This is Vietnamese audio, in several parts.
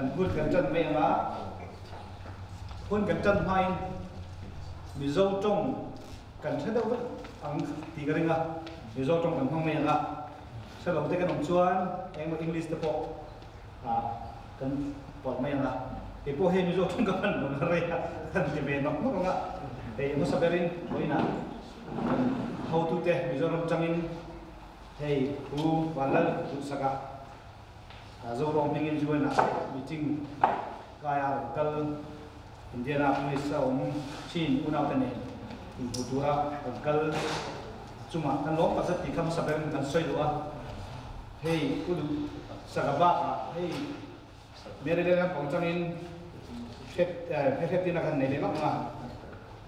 cần khuôn cần chân mẹ nga khuôn cần chân hai. Mi dâu trong cần sẽ đâu vậy? Ăn thì cái nga mi dâu trong cần hong mẹ nga sẽ lo te cái đồng chuan eng english tập bộ, à kan dâu trồng nga e po he mi zo trong kan no re kan ti me no no nga e mo saberin boina how to dâu trồng zo rom thầy hey u walal u saka zo rom pingin juan na meeting kaya kal Indianapolis sa um chin unaw tane butura kal cuma kan lom pasat tikam saben kan soy doa hey udu sagaba hey mere le pong changin phet phet tin kan nei le lok ma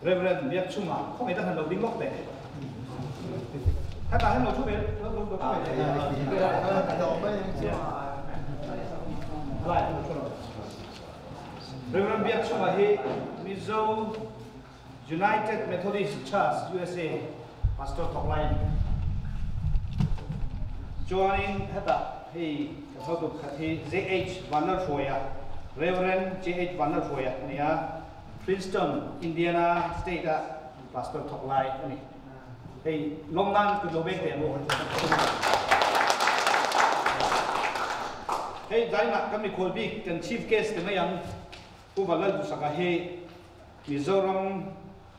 reverend biak cuma không ai ta han lo ding lok de ta Reverend Biak Chuma he Mizo, United Methodist Church USA Pastor Toklai joining hata he how to he JH Vanner Foya Reverend JH Vanner Foya niya Princeton, Indiana State Pastor Toklai ni hey longnan ku lobek te mo hey dai na kami kolbi kan chief guest te mayang Uvalal Busaka he Mizoram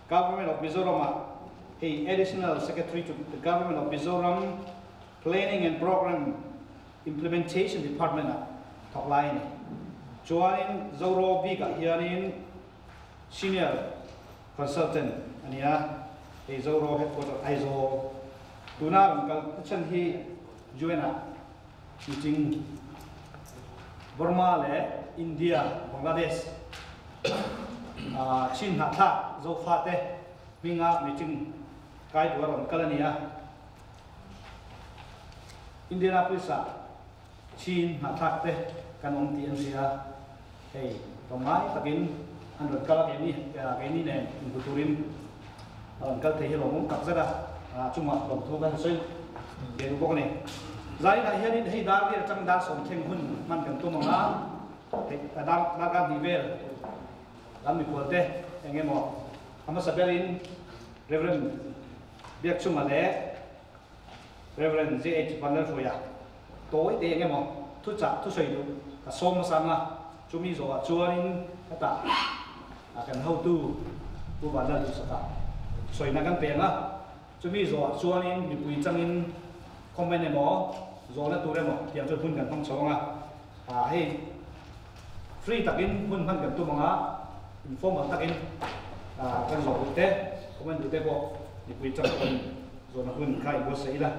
Government of Mizoram ah. he additional secretary to the Government of Mizoram Planning and Program Implementation Department ah. top line. Join Zoro Bika Hianin senior consultant. Ania ah. he Zoro headquarter ISO Tuna kal chen hi joina meeting Burma le India, Bangladesh. Chin ha tha zo fa te minga meeting kai du ron kalania Indianapolis a. Chin ha tha te kan om tien sia hey tomai takin an ron kala ke ni ke ni ne buturin ron kal te hi lo mong kap zada chuma ron thu kan soi ke ru bok ne zai na hian hi dar ge chang dar som theng hun man kan tu manga dam naga nivel dam mi kulte engemo ama saberin reverend biak chuma le reverend j h banner foya toi te engemo tu cha tu sei du ka som sanga chumi zo a chuanin ata akan how to bu banner tu sata soi na kan pe nga chumi zo a chuanin mi pui changin comment emo là tôi đây remo tiang cho phun gần phong sáu à. À hay free takin hun gần tôi tu á. Inform takin à kan lo te comment du te bo ni pui chang kan zo na hun kai là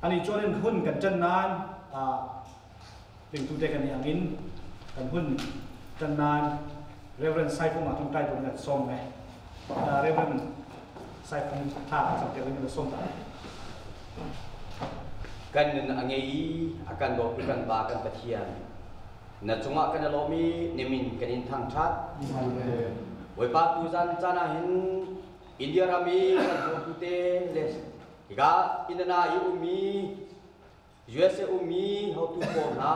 anh à, ấy cho nên phun gần chân nan. À ting tu te cần hàng in cần phun chân nan. Reverend sai phong ma tung tai nhận xong này. À reverend sai phong tha sang te rin som ta kan angei akan do kan ba kan pathian na chunga kan lo mi nimin kanin thang that wai pa tu zan chana hin india rami kan do pute les ga inana yu mi USA umi how to ko na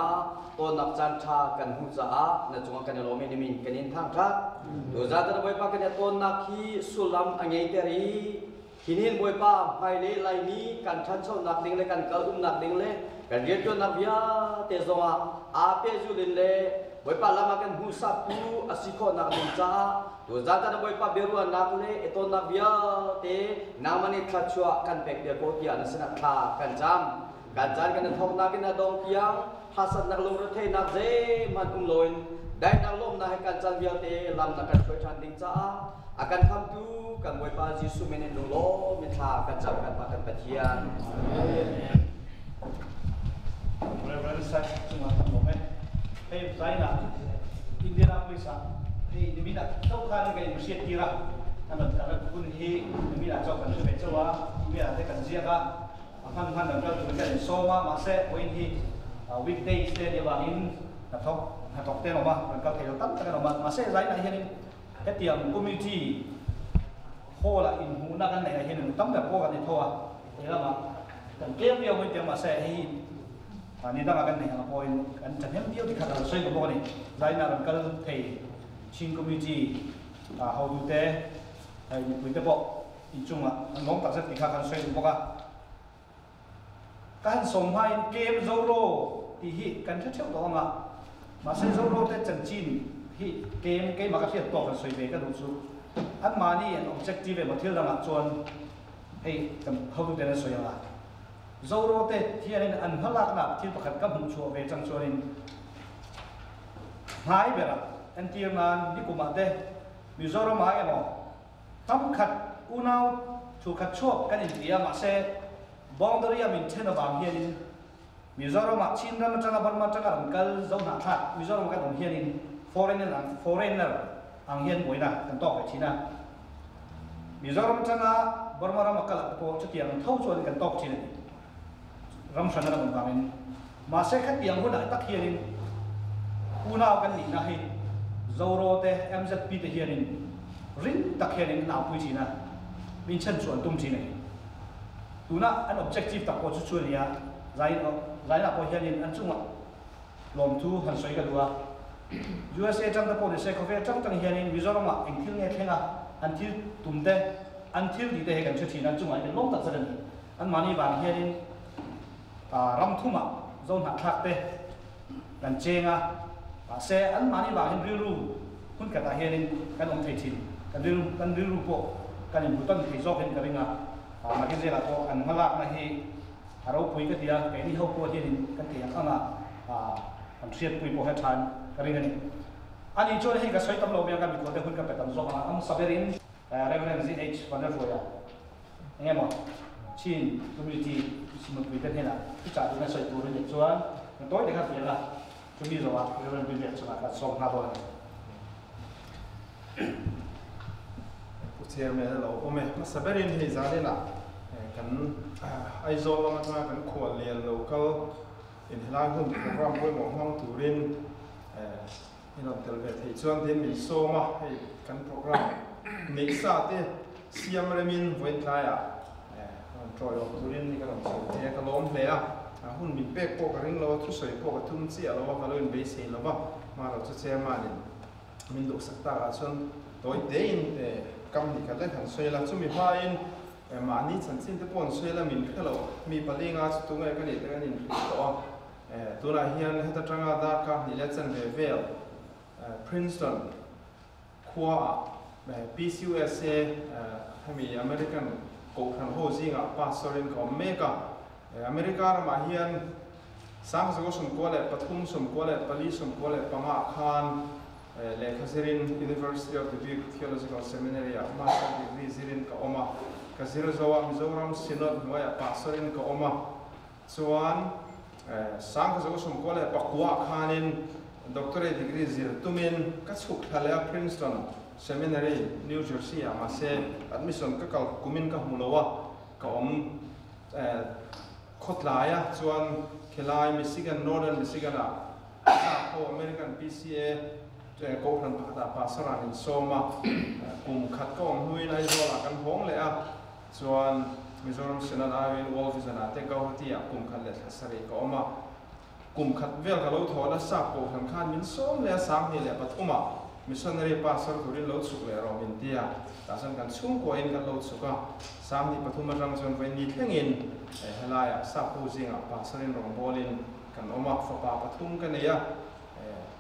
to nak chan tha kan hu za a na chunga kan lo mi nimin kanin thang that do za ta pa kan to hi sulam angei หินเห็มวยป้าไฮเลไลนี้กันชันชอบนักดิงเลยกันกิดอุ่มนักดิงเลยกันเรียนจนนักยาเตะสงอาอาเปจูลินเลยมวยป้าลามากันหูสับปูอาศิโคนักดิงจ้าตัวจ้าตานมวยป้าเบรัวนักเลยไอตนักยาเตะน้ามันนี่ขัชชัวกันเป็กเดียโกตียานสนักทากันจำกันจานกันทองนักกินดองเตียงภาษานักลงรถเทนักเจมันอุ้มลอยได้นักลมนักกันจานเบียเตะลำนักกันช่วยชันดิงจ้า akan kam tu kan boy pa Jesu menen lo mi tha kan jam kan pa kan pathian reverend sai chuma mo me hey sai na Indianapolis a hey ni mina tau kha ni kai musiet tira kan kan kun hi ni mina chau kan be chawa mi a te kan zia ga han han dan kan kan so ma ma se oin hi weekdays te dia bangin na thok na thok te no ma kan ka thelo tam ta no ma ma se zai na hian he tiam community hola in hu na kan nei hian tam da ko kan ni thoa ela ma kan kem dia mo tiam ma se hi ni dang kan ni ang point kan chan hem dio di khat al soi ko bo ni zai na ran kal thei chin community a how du te ai ni pui te bo in chung a ang ngom ta set di kha kan soi bo ka kan som hai game zo ro ti hi kan theu theu do ma ma se zo ro te chan chin hi, game ke ma ka thiat to kan soi ve ka du chu an ma ni an objective ma thil dang a chuan hei kan how du te na soi a zoro te hianin an halak na thil pakhat kam hum chu ve chang chuanin hai bera an tir nan ni kuma te mizoram ha emo tam khat unau thu khat chuak kan in tia ma se boundary am in thena bang hianin mizoram ma chin ram changa năm ma changa ram kal zo na tha mizoram ka dong hianin foreigner ang foreigner ang hian boina kan to ka china mizoram changa burma ram kal ko chutiang thau chuan kan tok chin ram sana ram kamin ma se khat piang huna tak hianin una kan ni na hi zoro te mzp te hianin rin tak hianin na pui china min chen chuan tum chin china tuna an objective tak po chu chu ya zai zai na ko hianin an chunga lom thu han soi ka duwa USA chang ta policy ko fe chang tang hianin mizoram ma eng thil nge thenga an thil tumte an thil di te he kan chu thina chunga in long tak zaran an mani ban hianin à, ram thuma zon hạ thạc tê. Gần chenga à xe ăn mani ba hin riu hun cả ta hiền kan ông thầy chín kan riu kan riu po kan in butan thầy zok hin karinga à mà cái gì là ko an malak na hi aro pui ka dia cái ni ho ko hiền kan thầy anga à an triat pui po ha than karinga ani chon hi ka soi tam lo bia ka bi ko te hun ka petam zo ma. Am saberin eh, reverend zh wonderful ya. Nghe mo, chin, community xin một quý tên là cái trả chúng ta sợi tù lên cho anh tối để khác là chúng đi rồi reverend rồi mình việc cho là xong hai rồi chair me lo ome ma saberin he zalena eh, kan eh, ai zo ma ma kan khol lian local in hlang hun program poi mo hong turin in on tel vet he chuan tin mi so ma kan program. Nei sa te siam remin voin tlaia troi o turin ni kan so te ka lom hle a hun min pek po ka ring lo thu soi po ka thum chi alo ka lo be se lo ba ma lo chu che ma ni min do sakta ga chuan toi te in kam ni ka le han soi la chu mi ha in. Ma ni chan chin te pon soi la min khelo mi pali chu tu ngai ka ni te kan in to Eh, tu na hian heta tanga da ka chan ve vel eh, Princeton khua PCUSA eh, hemi American ko khan ho zinga pastorin ko meka America ma hian sang zo sum ko le pathum sum ko le pali sum ko le panga khan le khasirin University of Dubuque Theological Seminary ah, a master degree zirin ka oma. Ka zira zawa mizoram synod moya pastorin ka oma. Chuan Eh, sang zo sum ko le pakwa khanin, doctorate degree zir tumin ka chuk thala Princeton seminary, New Jersey a ma se admission ka kal kumin ka hmulowa ka om eh, khotlaya, chuan khelai Michigan, Northern Michigan ah, a eh, ko American PCA ko han phata ah, pasaran in soma kum khat ko om hui nai zo la kan hong le a chuan Mizoram Senate Iwin Wolf an ate ko hati a kum khat le thasari ko oma. Kum khat vel ka lo thola sa ko han khan min som le sam hi le pathuma missionary pastor thuri lo chuk le ro min tia. Ta san kan chung ko in kan lo chuka sam ni pathuma rang chon vai ni thengin helaya sa pu zinga pastor in rong bolin kan oma fa pa pathum kan ya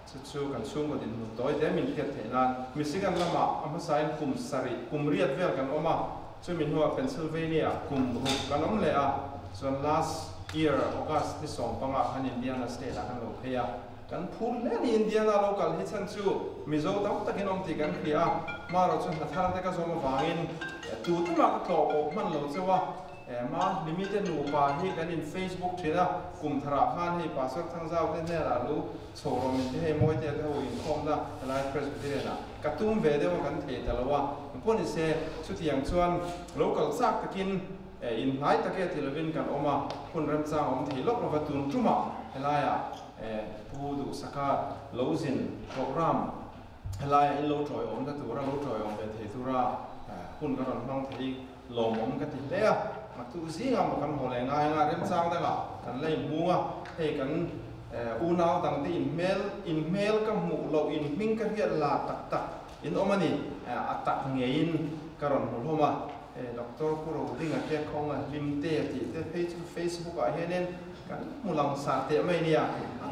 chu chu kan chung ko din mu toy de min thiat theilan michigan lama ama sain kum sari, kum riat vel kan oma. ซึ่งมินหัวเป็นซิลเวเนียกลุ่มหุบกันล้มเลยอะส่วน last year August ที่สองปังอะฮันอินเดียนาสเตทละฮันโลเฮียกันพูดเล่นอินเดียนาโลกัลที่ฉันชื่อมิโซตั้งแต่กินองตีกันเฮียมาเราชนทัศน์แต่ก็สมฟังอินตูตุมาก็ตอบมันเราเสียว่าเออมาลิมิตหนูปาให้กันใน Facebook เชื่อกลุ่มธนาคารให้ปาสักทั้งเจ้าเน่ๆล่ะรู้โชว์มินที่ให้มวยเจ้าเขาอินคอมนะไลฟ์เพรสเดนะกระตุ้มเวเดว่ากันเทแต่ละว่า pon ni se chu tiang chuan local sak takin in lai take tilawin kan oma hun ram cha om thi lok lo tun tuma helaya pu du saka lozin program helaya in lo troi om da tura lo troi om be the tura hun ka ron mang thei lom om ka ti le mặc tu gì ngam mà kan hồ lại ngay ngay rem sang đó là kan lấy mua hay kan u nào tăng ti email email kam mu lo in ming ka hiat la tak tak in omani atak ngein karon hol homa doctor kuro dinga ke khonga limte ti te facebook a henen kan mulang sa te mai nia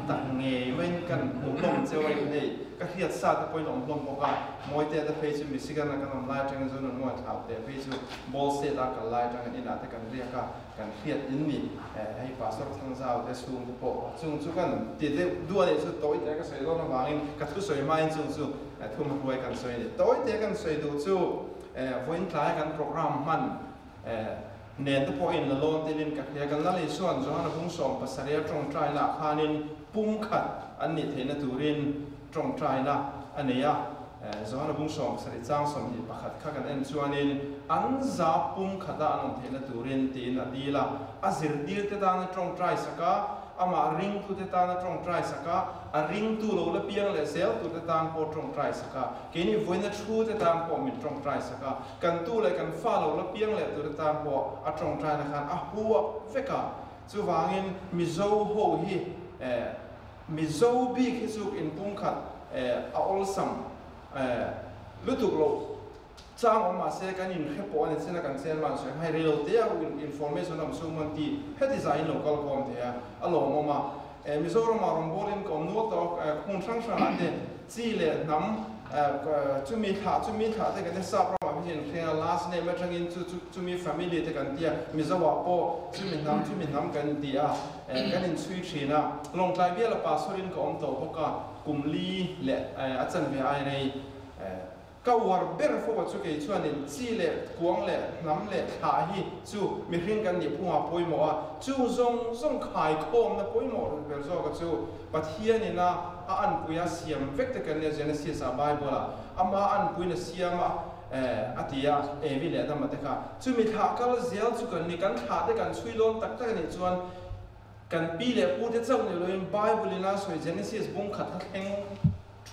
tak nge mai kan mulom chewai nei ka hiat sa ta point om lom boka moi te ta face mi sigan na kan lai tang zo no mo thap te face ball se ta ka lai tang ina te kan ria ka kan hiat in mi ai pastor thang zao te sung po chung chu kan ti te dua chu toi te ka sei lo na wangin ka thu soi mai chung chu ทุ่มรวยกันสวยโต้ยเตะกันสวยดูจู่วันคล้ายกันโปรแกรมมันเน้นตัวเองละล้นที่นินกับเฮียกันนั่นเลยส่วนจอห์นพุ่งส่งภาษาเรียตรงใจละคานินปุ่มขัดอันนี้เทนตูรินตรงใจละอันนี้อะจอห์นพุ่งส่งภาษาเรียจ้างส่ดีประคัดข้ากันเองส่วนนินอันซาปุ่มขัดอันเทนตูรินตีนอดีละอาจจะดีลเตตานตรงใจสักก็ ama ring tu te tan trong trai saka a ring tu lo la piang le sel tu te tan po trong trai saka ke ni voina thu te tan po min trong trai saka kan tu le kan fa lo la piang le tu te tan po a trong trai na khan a huwa veka chu wangin mi zo ho hi eh mi zo bi khi chu in pung khat eh a ol sam eh lutuk lo chang om ma se kan in khepo an sena kan sen man so hai relo te a in information am so man ti he design local kom te a alo mo ma e mizoram ma rom bolin kom no to khun sang sang ate chi le nam chu mi tha chu mi tha te kan sa pro ma hin khe last name ma chang in chu chu chu mi family te kan tia mizawa po chu mi nam chu mi nam kan tia kan in chui china long tai bia la pa sorin ko om to ko ka kumli le a chan ve ai nei ก็วอร์เบอร์ฟว่าชุเกชวนนินจีเล่กวงเล่น้ำเล่หาฮีจูมีเรื่องกันนี่พูดมาพูดม้อจูซงซงขายโคมนะพูดม้าเป็นโซก็จูปัทเฮียนี่นะอันปุยเสียมเวกต์กันเนี่ยเจเนซิสอาไบเบิลอามาอันปุยเนี่ยเสียมเอออาทิยาเอวิเลนั่นมาเด็กค่ะจูมีท่าก็เสียจูกันนี่กันท่าเด็กันช่วยโดนตักตักันนี่ชวนกันปีเล่พูดเจ้าเนี่ยเลยไบเบิลนะสวยเจเนซิสบุ้งขัดทั้ง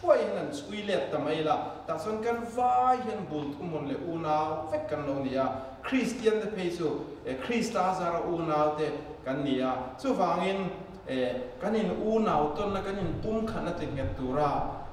ช่วยนั่นสุยเล็ดทำไมล่ะแต่ส่วนกันว่าเห็นบุตรอุโมงเลอุณาวเวกันลงเนี่ยคริสเตียนเดเพซูคริสตาซาราอุณาวเตกันเนี่ยสุฟังอินกันอินอุณาวต้นละกันอินปุ่มขันติเงตุรา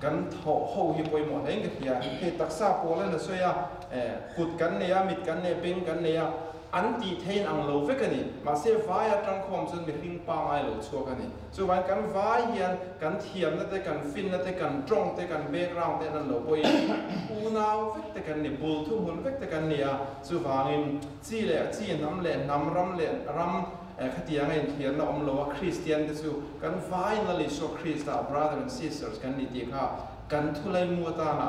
kan tho ho hi poi mo heng ke ya he taksa pola na soya kut kan ne ya mit kan ne ping kan ne ya an ti thein ang lo ve kani ma se vai a tang khom chun mi hing pa mai lo chu kani chu wan kan vai hian kan thiam na te kan fin na te kan trong te kan background te nan lo poi u nau ve te kan ni bul thu mun ve te kan ni ya chu wangin chi le chi nam le nam ram le ram khatiya ngai thian na om lo christian te chu kan vai na li so christa brother and sisters kan ni ti kha kan thulai mu ta na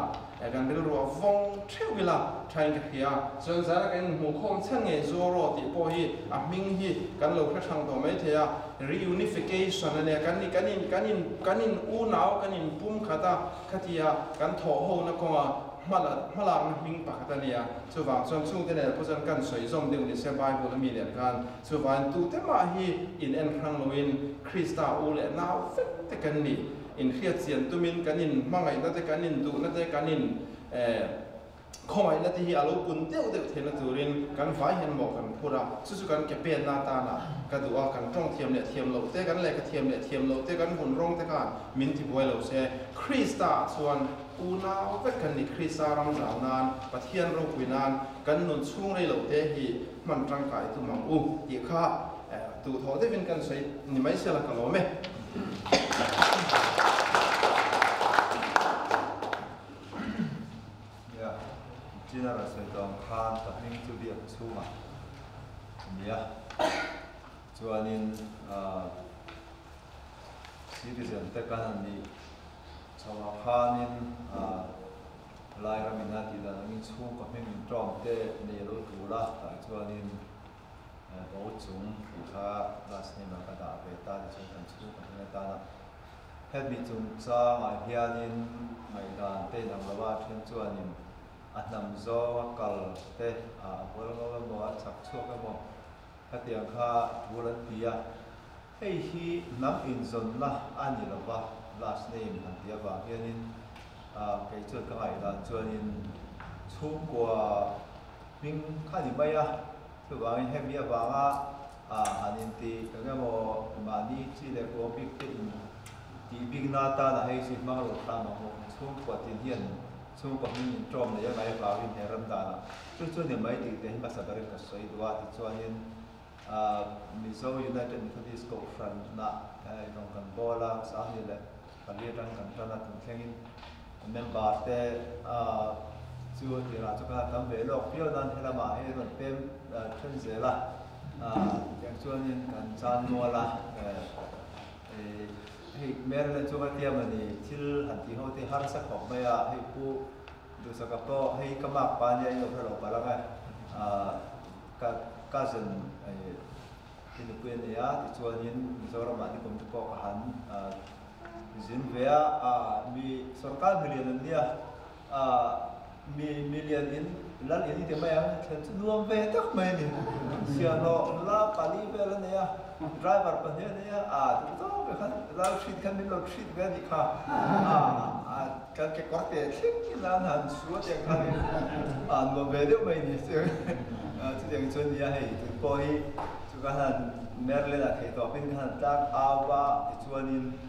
kan ril ro vong theu wila thain ka khia so zara kan mu khom chang nge zo ro ti po hi a ming hi kan lo kha thang to mai thea reunification ane kan ni kan in kan in kan in u nau kan in pum khata khatia kan tho ho na ko mala mala ming pa khata nia so wang chon chung te ne po chan kan soi zom deu ni se bible mi le kan so wan tu te ma hi in en khang lo in krista u le nau fet te kan ni in khiat sian tumin kanin mangai na te kanin du na te kanin eh khomai na ti hi alo pun deu deu the na turin kan vai hen mo kan phura su su kan ke pe na ta na ka du a kan tong thiam le thiam lo te kan le ka thiam le thiam lo te kan hun rong te kan min ti boi lo se krista chuan u na ve kan ni krista ram za nan pathian ro kuinan kan nun chung re lo te hi man tang kai tu mang u ti kha tu tho te vin kan sei ni mai se la ka lo me China là sẽ còn khan tập ninh chu biếc chu mà nhớ cho nên citizen tất cả hành đi sau đó khan nên lại ra mình đi là mình chu có mình mình tròn thế này lối tu la tại cho nên bảo chúng thì khá là sẽ mà cái đạo về ta thì chúng ta chu có mình ta là hết bị chúng sa ngày hianin ngày đàn tên nằm là ba thiên chuanin at nam zo kal te a bol ngol mo a chak chok mo hatiang kha bulan pia hei hi nam in zon na ani lova last name han tia wa hianin a cái chuan ka ai la chuanin chu kwa ming kha ni mai a chu wa he mi wa nga. A hanin ti ka mo mani chi le ko big te in ti big na ta na hei si ma lo ta ma ho chu kwa tin hian chung ko min trom le mai ba win he ram da na chu chu ne mai ti te ma sa ka ka soi dua ti chuanin a mizo united methodist ko na ai rong kan bola sa ni le ka le rang kan ta na tum member te a uh, chu ti ra chu ka tam ve lok pio dan hela ma he ron pem uh, chen ze la a uh, yang chuanin kan chan no la e eh, he mer le chu ka tiam ani thil han ti ho te har sa khok mai a he pu du sa ka to he ka mak pa nya yo phelo pa la a ka cousin eh, ai ti nu pen ya ti chuan in zora ma kom tu ko han a zin ve a mi sarkar million nia a mi million in, lan in ti mai a thlen chu nuam ve tak mai ni. Sia, no, la, pali ve la nia driver pa ne nia a tu to ke khan la shit khan ni lo shit ve ni kha a a ka ke korte thing ni lan han su te khan a no ve de mai ni se a tu deng chun ya hei, tu ko hi chu ka han merle la thei to pin khan tak awa ti chuanin a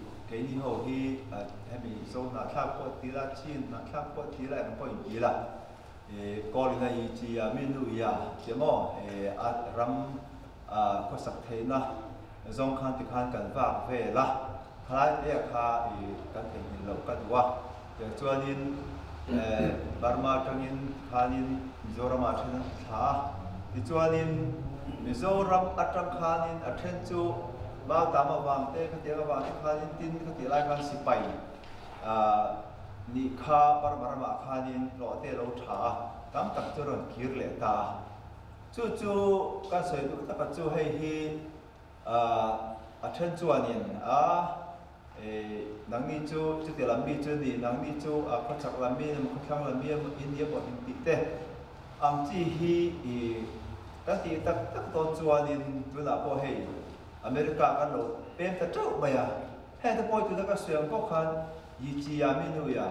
Obama thì nó cái ní tên đủ tao về đấy cái đó chú hay cả phật khóc mà chú cả lỗ tắc đâu anh đi à thì cần làm sẽ mà sẽ đủ à thì chú anh in à cái sẽ đủ cái chú hay cái gì hậu khi à hay bị số nào khác có tí là chín nào khác có tí là nó có ý là thì có lý này chỉ à mình nuôi à chỉ mò à ram à có sắc thế na zong khan ti khan kan va ve la khlai e kha i kan te hin lo ka duwa ya chuanin Burma tangin khanin Mizoram athin tha ti chuanin Mizoram atang khanin athen chu ba tama wang te ka te wang te khanin tin ka ti lai khan sipai a ni kha Burma khanin lo te lo tha tam tak chu ron kir le ta. Chu chu ka soi du ta ka chu hei hi. À à chân chuan in à nang ni chu chu te lam bi chu ni nang ni chu a kho chak lam bi mo kho thang lam bi india bo in ti te ang chi hi i ta ti tak tak to chuan in tu la po hei america kan lo pen ta chau ba ya he ta poi tu da ka siam ko khan yi chi ya mi nu ya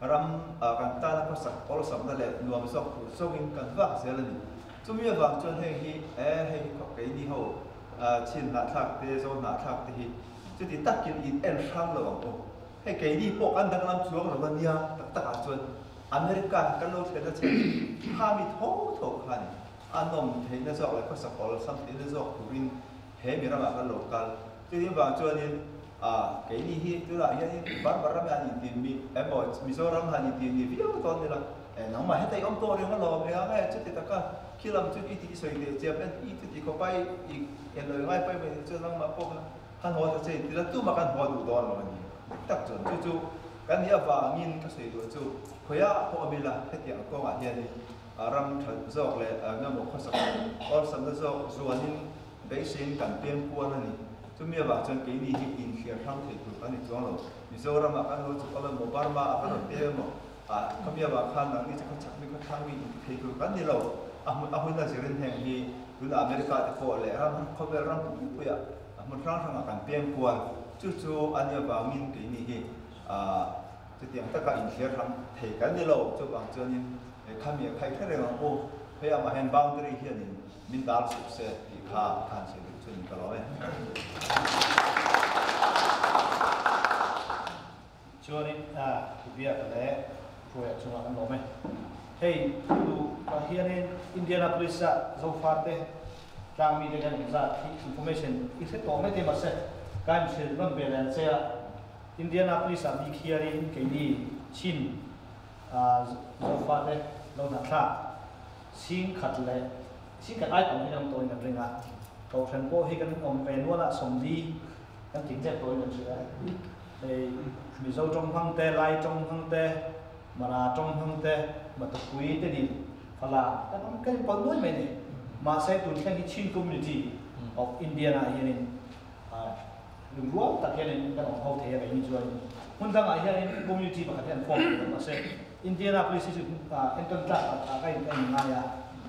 ram a kan ta la ko sak pol sam na le nuam sok so in kan va se la ni chu mi va chuan he hi e he ko ke ni ho a chin na thak te zo na thak te hi. Chu ti tak kin in en sham lo ko he ke ni po kan dang lam chuang lo nia tak tak a chuan america kan lo the da che ha mi tho tho khan anom thei na zo la ko sa pol sam te na zo kurin he mi ra ma kan lo kal chu ti ba chuan in a ke ni hi tu la bán ni bar bar gì ni ti mi em mo mi zo ram ha ni ti ni vi o to ni la e nang ma tay tai om to ri ha lo me a ga chu ti ta ka khi làm chút ít thì soi để chia bên ít thì có bay, ít hiện lời ngay bay mình cho năng mà có han hoa cho chơi thì là tu mà han hoa đủ đòn rồi nhỉ đặc chuẩn chú chú cái này và nhìn cái soi đồ chú khởi á họ bị là hết tiếng có bạn hiện đi. À, ram thật dọc lệ ngay một khoa sắc còn sắm được dọc ruộng nhìn đấy xin cảnh biên quan này chú mi vào chân cái đi thì in khi thăng thì tụi cái này cho nó vì sao ram mà cái nó chú có một bar mà cái nó tiêu mà à cái mi vào khăn là cái chắc chắc mi có thăng vì thì tụi cái này lâu ahmun ahun na sirin heng hi tuna america te ko le ram ko bel ram pu pu ya ahmun rang rang akan pian kuan chu chu ania ba min ke ni hi a chu tiang ta ka in hiar ram thei kan ni lo chu bang chuan in e kham ye khai thare ma o he ama hen boundary hian in min dal su se ti kha khan se chu ni ka lo e chuan in a bia ka le phuya chunga an lo me hei tu ka hianin indianapolis a zo fate tang mi de kan information ít se tóm me mà sẽ cái kan se ram be lan se a indianapolis a mi khiarin ke ni chin à zo fa le lo na tha sing khat le sing khat ai tong hiam toin na ringa ko than po hi kan om ve no la som di kan ting je toin na chua e mi zo trong hang te lai trong hang te mara trong hang te ma to kui te ni phala kan om kan pon noi me ni ma se tun kan hi chin community of India na hian à lung ruang tak hian kan om ho the ya ni chuan mun dang a hian community pakhat hian form ma se Indianapolis is uh, enton ta a kai kai nga ya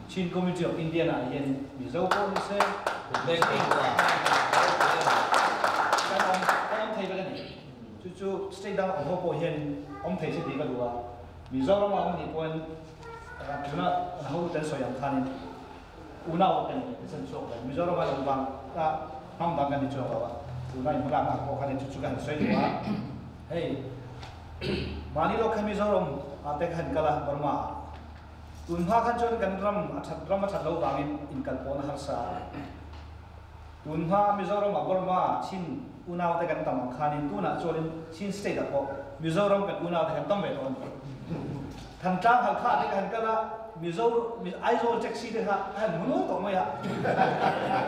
chin community of India na hian mi zo ko ni se Bên kia là kan om kan om thei ba ni chu chu state dang om ho ko hian om thei se di ka luwa mi zo ro ma om ni pon ra tuna ho ten so yang khanin una o ten sen so ka mi zo ro ma lo bang ta ham bang kan ni chu ba una ni ma ma ko khanin chu chu kan soi luwa hey. Mani lo khami zo rom ate khan kala barma tun ha khan chon kan ram athat ram athat lo bangin in kal pon har sa tun ha mizoram aborma chin unaw te kan tam khanin tuna chorin chin state ko mizoram kan unaw te kan tam ve ton thằng trang hàng kha te kan cái mizo, mi dâu mi ai aizo taxi te ha han muno to ma ya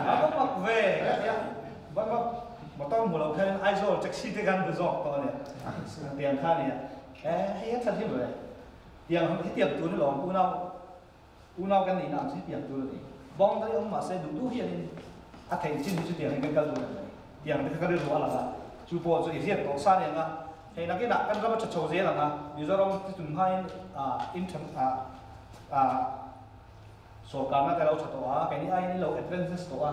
ba ma ve ya ba ma ma tong mu lo khan aizo taxi te kan zo to này tiền kha này eh hay thật thế vậy tiang cái tiang tu nó lòng nào unaw kan ni nam si tiang tu ni bong tới ông mà sẽ đủ đủ hiện a à, thầy chín chú tiền cái cái luôn tiền cái cái rồi là chú bộ chú ý hiện tổ sa này nga thầy nó cái đặt cái cái bắt chầu dễ là nga bây giờ ông cái tụm hai à in thầm à à số cả cái lâu chặt tổ à cái này ai lâu advances tổ à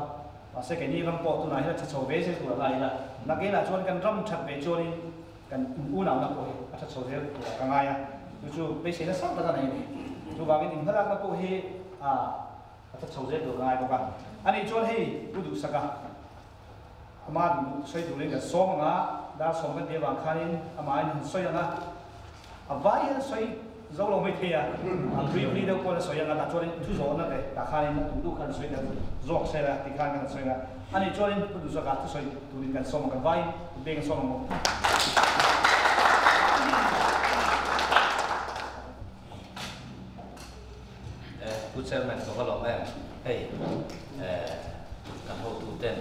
và sẽ cái này làm bộ tụi này là chặt chầu về sẽ tụi lại là. Nó cái là cho cái ram chặt về cho nên cái u nào nó coi chặt chầu dễ cái ngay à. Chú chú, bây giờ nó sắp ra này cái tình thế là nó à chặt chầu dễ được ngay các bạn ani chon hei udu saka ama du soi du le som nga da som kan de wang khanin ama in soi nga avai han soi zo lo mai thea a pri pri de ko soi nga da chon tu zo na ke da khanin tu du khan soi da zo se la ti khan kan soi nga ani chon udu saka tu soi tu rin kan som ka vai be nga som mo good chairman của các hey kan ho tu ten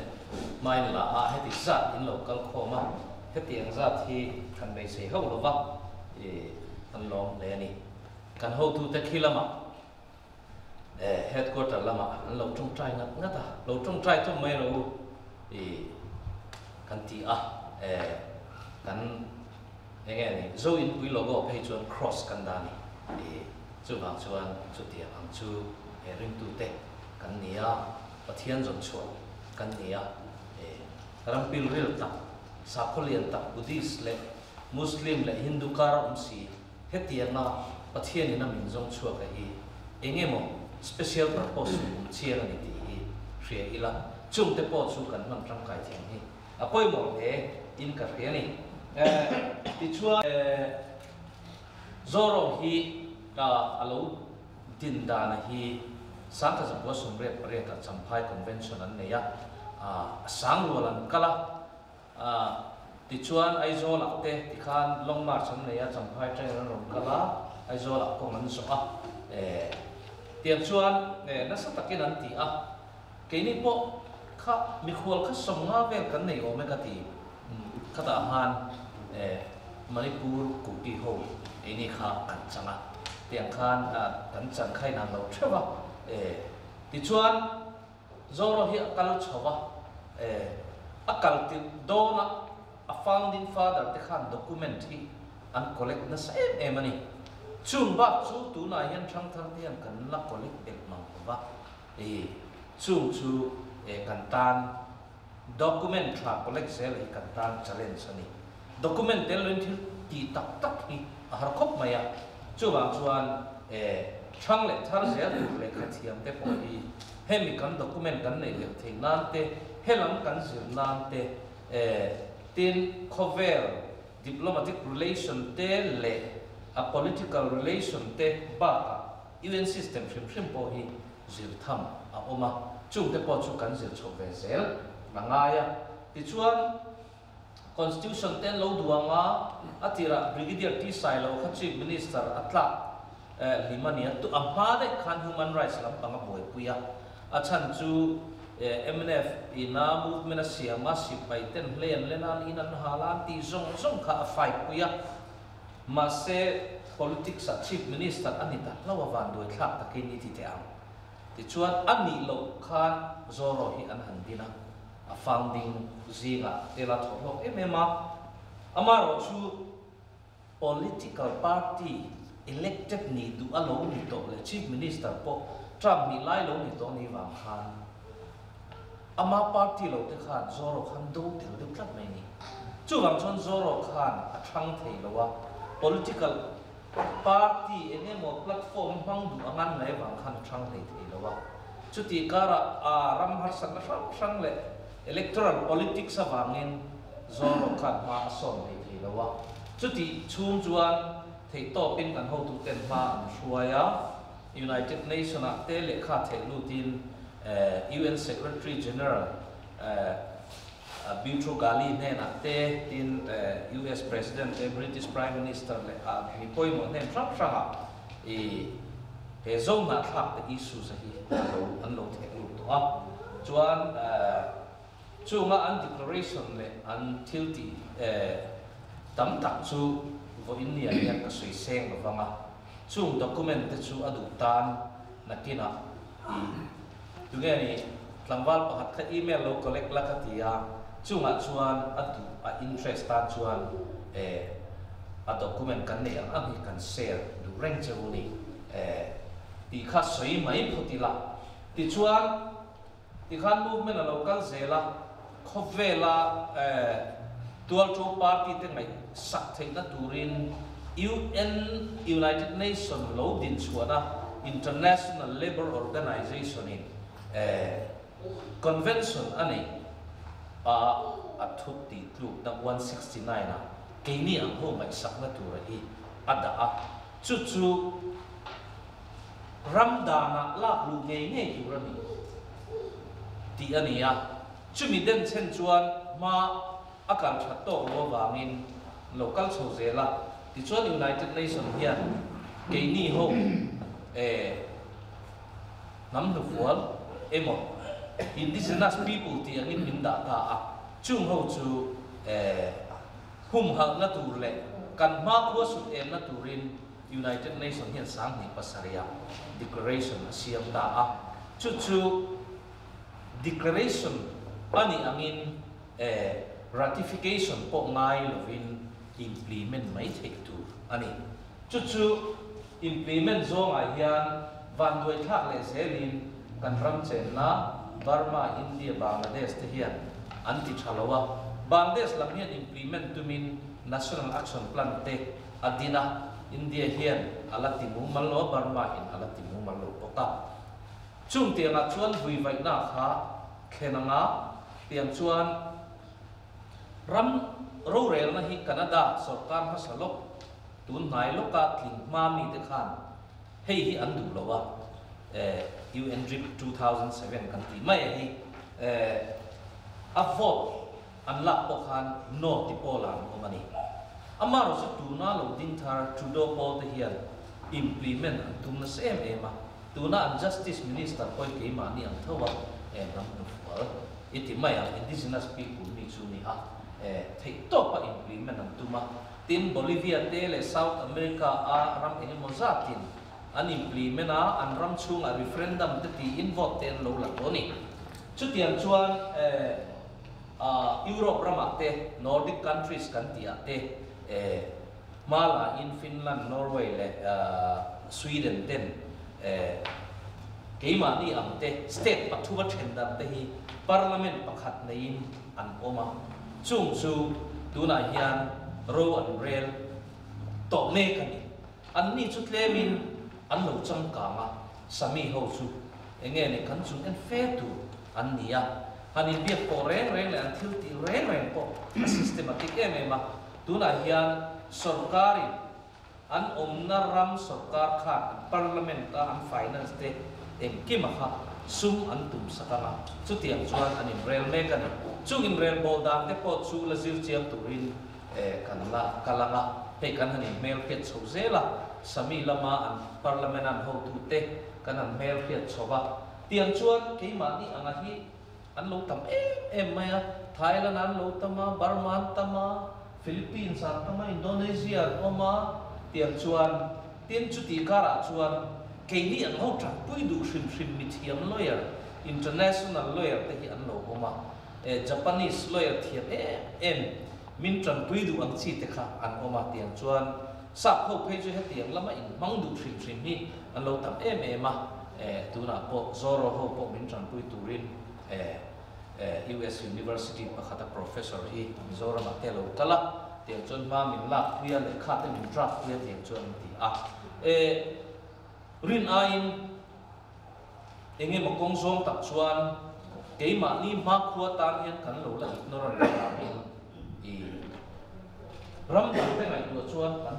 mai la a he ti za in local khoma he ti ang za thi kan mai se ho lo va e kan lom le ni kan ho tu te khilama e headquarter lama an lo trong trai ngat ngata lo trong trai to mai lo e kan ti a e kan enge này, zo in logo phe chuan cross kan da ni chu bang chuan chu ti ang chu e ring tu te kan nia pathian zon chuan kan nia e ram pil ril ta sakholian ta buddhist le muslim le hindu kar um si hetia na pathian ina min zong chua ka hi engemo special purpose um chiang gì, ti hi hria ila chung te po chu kan man tang kai thiang hi apoi mo le in ka hria ni e ti chua zoro hi ka alo, din da na hi sang ka zapwa sumre pare ka champhai convention an ne ya a, sang lo lan kala a ti chuan ai zo la te ti khan long mar cham ne ya champhai train an rom kala ai zo la ko man so a. E tiang chuan ne na sa takin an ti a. Ke ni po, kha mi khol kha som nga ve kan nei o me ka ti mm, khata han e manipur ku ti ho. Ini kha kan changa tiang khan là tấn chẳng khai nam chứ threwa ê thì chuan zoro hi akal chawa e akal ti dona a founding father thì khan document thì an collect nó sẽ em anh chung ba chu tu na hian thang thang tian cần là collect được mang ba ê chung chú ê cần tan document tra collect sẽ là cần tan challenge này, document tel lên thì ti tak thì hi a mày à chu bang chuan e thang le thar zel tu le kha thiam te po hi hemi kan document kan nei le thei nan te helam kan zir nan te e tin cover diplomatic relation te le a political relation te ba ka UN system shim shim po hi zir tham a oma chung te po chu kan zir chho ve zel mangaya ti chuan constitution ten lo duanga atira brigadier t sai lo khachi minister atla limania tu amha de khan human rights lam panga boy puya achan chu MNF ina movement a siama si pai ten len lenan inan halan ti zong zong kha fai puya ma se politics a chief minister anita lawa van doi thak takin iti te am ti chuan ani lo khan zoro hi an handina a founding zinga tela thok emema amaro chu political party elected ni du alo ni to le chief minister po trump ni lai lo ni to ni wang khan ama party lo te khan zoro khan do te lo tlak mai ni. Chu wang chon zoro khan a thang thei lo wa. Political party ene mo platform hang du angan lai wang khan thang thei thei lo wa. Chu ti kara, a ram har sang sang sang le electoral politics awangin zoro khan ma som thei thei lo wa chu ti chung chuan thei to pin kan ho tu ten ma shuaya united nation a te le kha the lu tin un secretary general Butro Gali ne na te tin US president the British prime minister le a mi poi mo ne trap sa e he zo na thak te isu sa hi an lo the lu to a chuan chu nga an declaration le, an thil ti eh, tam tak chu vo India ya ka sui seng lo vanga. Chu document te chu adu tan na kina i tu ge ni tlangwal pakhat kha email lo collect la ka tia. Chunga chuan adu, a interest ta chuan e a document kan ne ang ang kan share du reng che ni. Eh, e ti kha sui mai photi thì ti chuan ti khan movement lo local zela không về là dual to party te mai sak thei na turin UN United Nations lo din chuana International Labour Organization in convention ani a a thuk ti tlu na 169 na ke ni ang ho mai sak na tur hi ada a chu chu ramdana la lu nge nge tu ra ni ti ani chu mi den chen chuan, ma akan that to lo wangin local so zela ti chuan united nation hian ke ni ho nắm nam nu fual emo, indigenous people ti angin min da ta a, chung ho chu eh hum ha na tur le kan ma ko su em na turin united nation hian sang ni pasaria declaration siam ta a. Chu chu, declaration ani angin eh ratification po ngai lovin implement mai thek tu ani chu chu implement zo ngai hian van doi thak le zelin kan ram chen na Burma, India, Bangladesh te hian an ti thalawa Bangladesh lam hian implement tumin national action plan te adina India hian alati mu malo Burma in alati mu malo poka chung te nga chuan hui vai na kha khenanga เตรียมชวนรำรู้เร็วนะฮิกันดาสกการพัสลกตุนไหนลกาทิ้งมามีเดขันให้ฮิอันดูละวะเอ่อ UN Dream 2007กันที่ไม่ฮิเอ่ออัฟโฟอันละปกันโนติโปลังอมันีอามารู้สึกตัวน่าหลงดิ้งทาร์ทูโดโปเทียน implement ตุนเสมเอมาตัวน่า justice minister คอยเกี่ยมานี่อันเท่าว่าเอ็มรำดูฟัว iti mai ang indigenous people ni chu ni ha eh thei to pa implement an tuma. Tin Bolivia te le South America, a ram ene mo zatin an implement a, an ram chung a referendum te ti in vote ten lo la toni chu tiang chuan eh a Europe rama te, Nordic countries kan ti à te eh mala in Finland, Norway le eh, Sweden ten eh keima ni amte state pathuwa thendam te hi parliament pakhat nein an oma. Chung chu tuna hian ro an rel to me kani an ni chu tle min an lo chang ka nga sami ho chu enge ne kan chung en fe tu, an nia han in biak po reng reng le an thil ti reng reng po systematic em ma tuna hian sarkari. An omna ram sarkar kha parliament ta an finance te em kim mà kha sum an tum sakanga chu tiang chuan an in rel mek ani chu in rel bol dang te po chu la zir chiam turin e kan la kalanga he kan hani mel pet chho zela sami lama an parliament an ho tu te kan an mel pet chowa tiang chuan ke ma ni anga à hi. An lo tam em em maya thailand an lo tama burma tama philippines an tama à, indonesia oma tiang chuan tiên chu ti kara chuan ke ni an ho tra pui du shrim shrim mi thiam lawyer international lawyer te hi an lo oma e japanese lawyer thiam e em min tran pui du ang chi te kha an oma tiang chuan sa pho phei chu he tiang lama in mang du shrim shrim hi an lo tam em em ma e tu na po zoro ho po min tran pui turin e US University pakhata professor hi Mizoram atelo kala tiang chuan ma min la pia le kha te min draft pia tiang chuan ti a e rin a in enge ma kong zong tak chuan ke ma ni ma khua tan hian kan lo la ignorant la in i ram dan te ngai tu chuan kan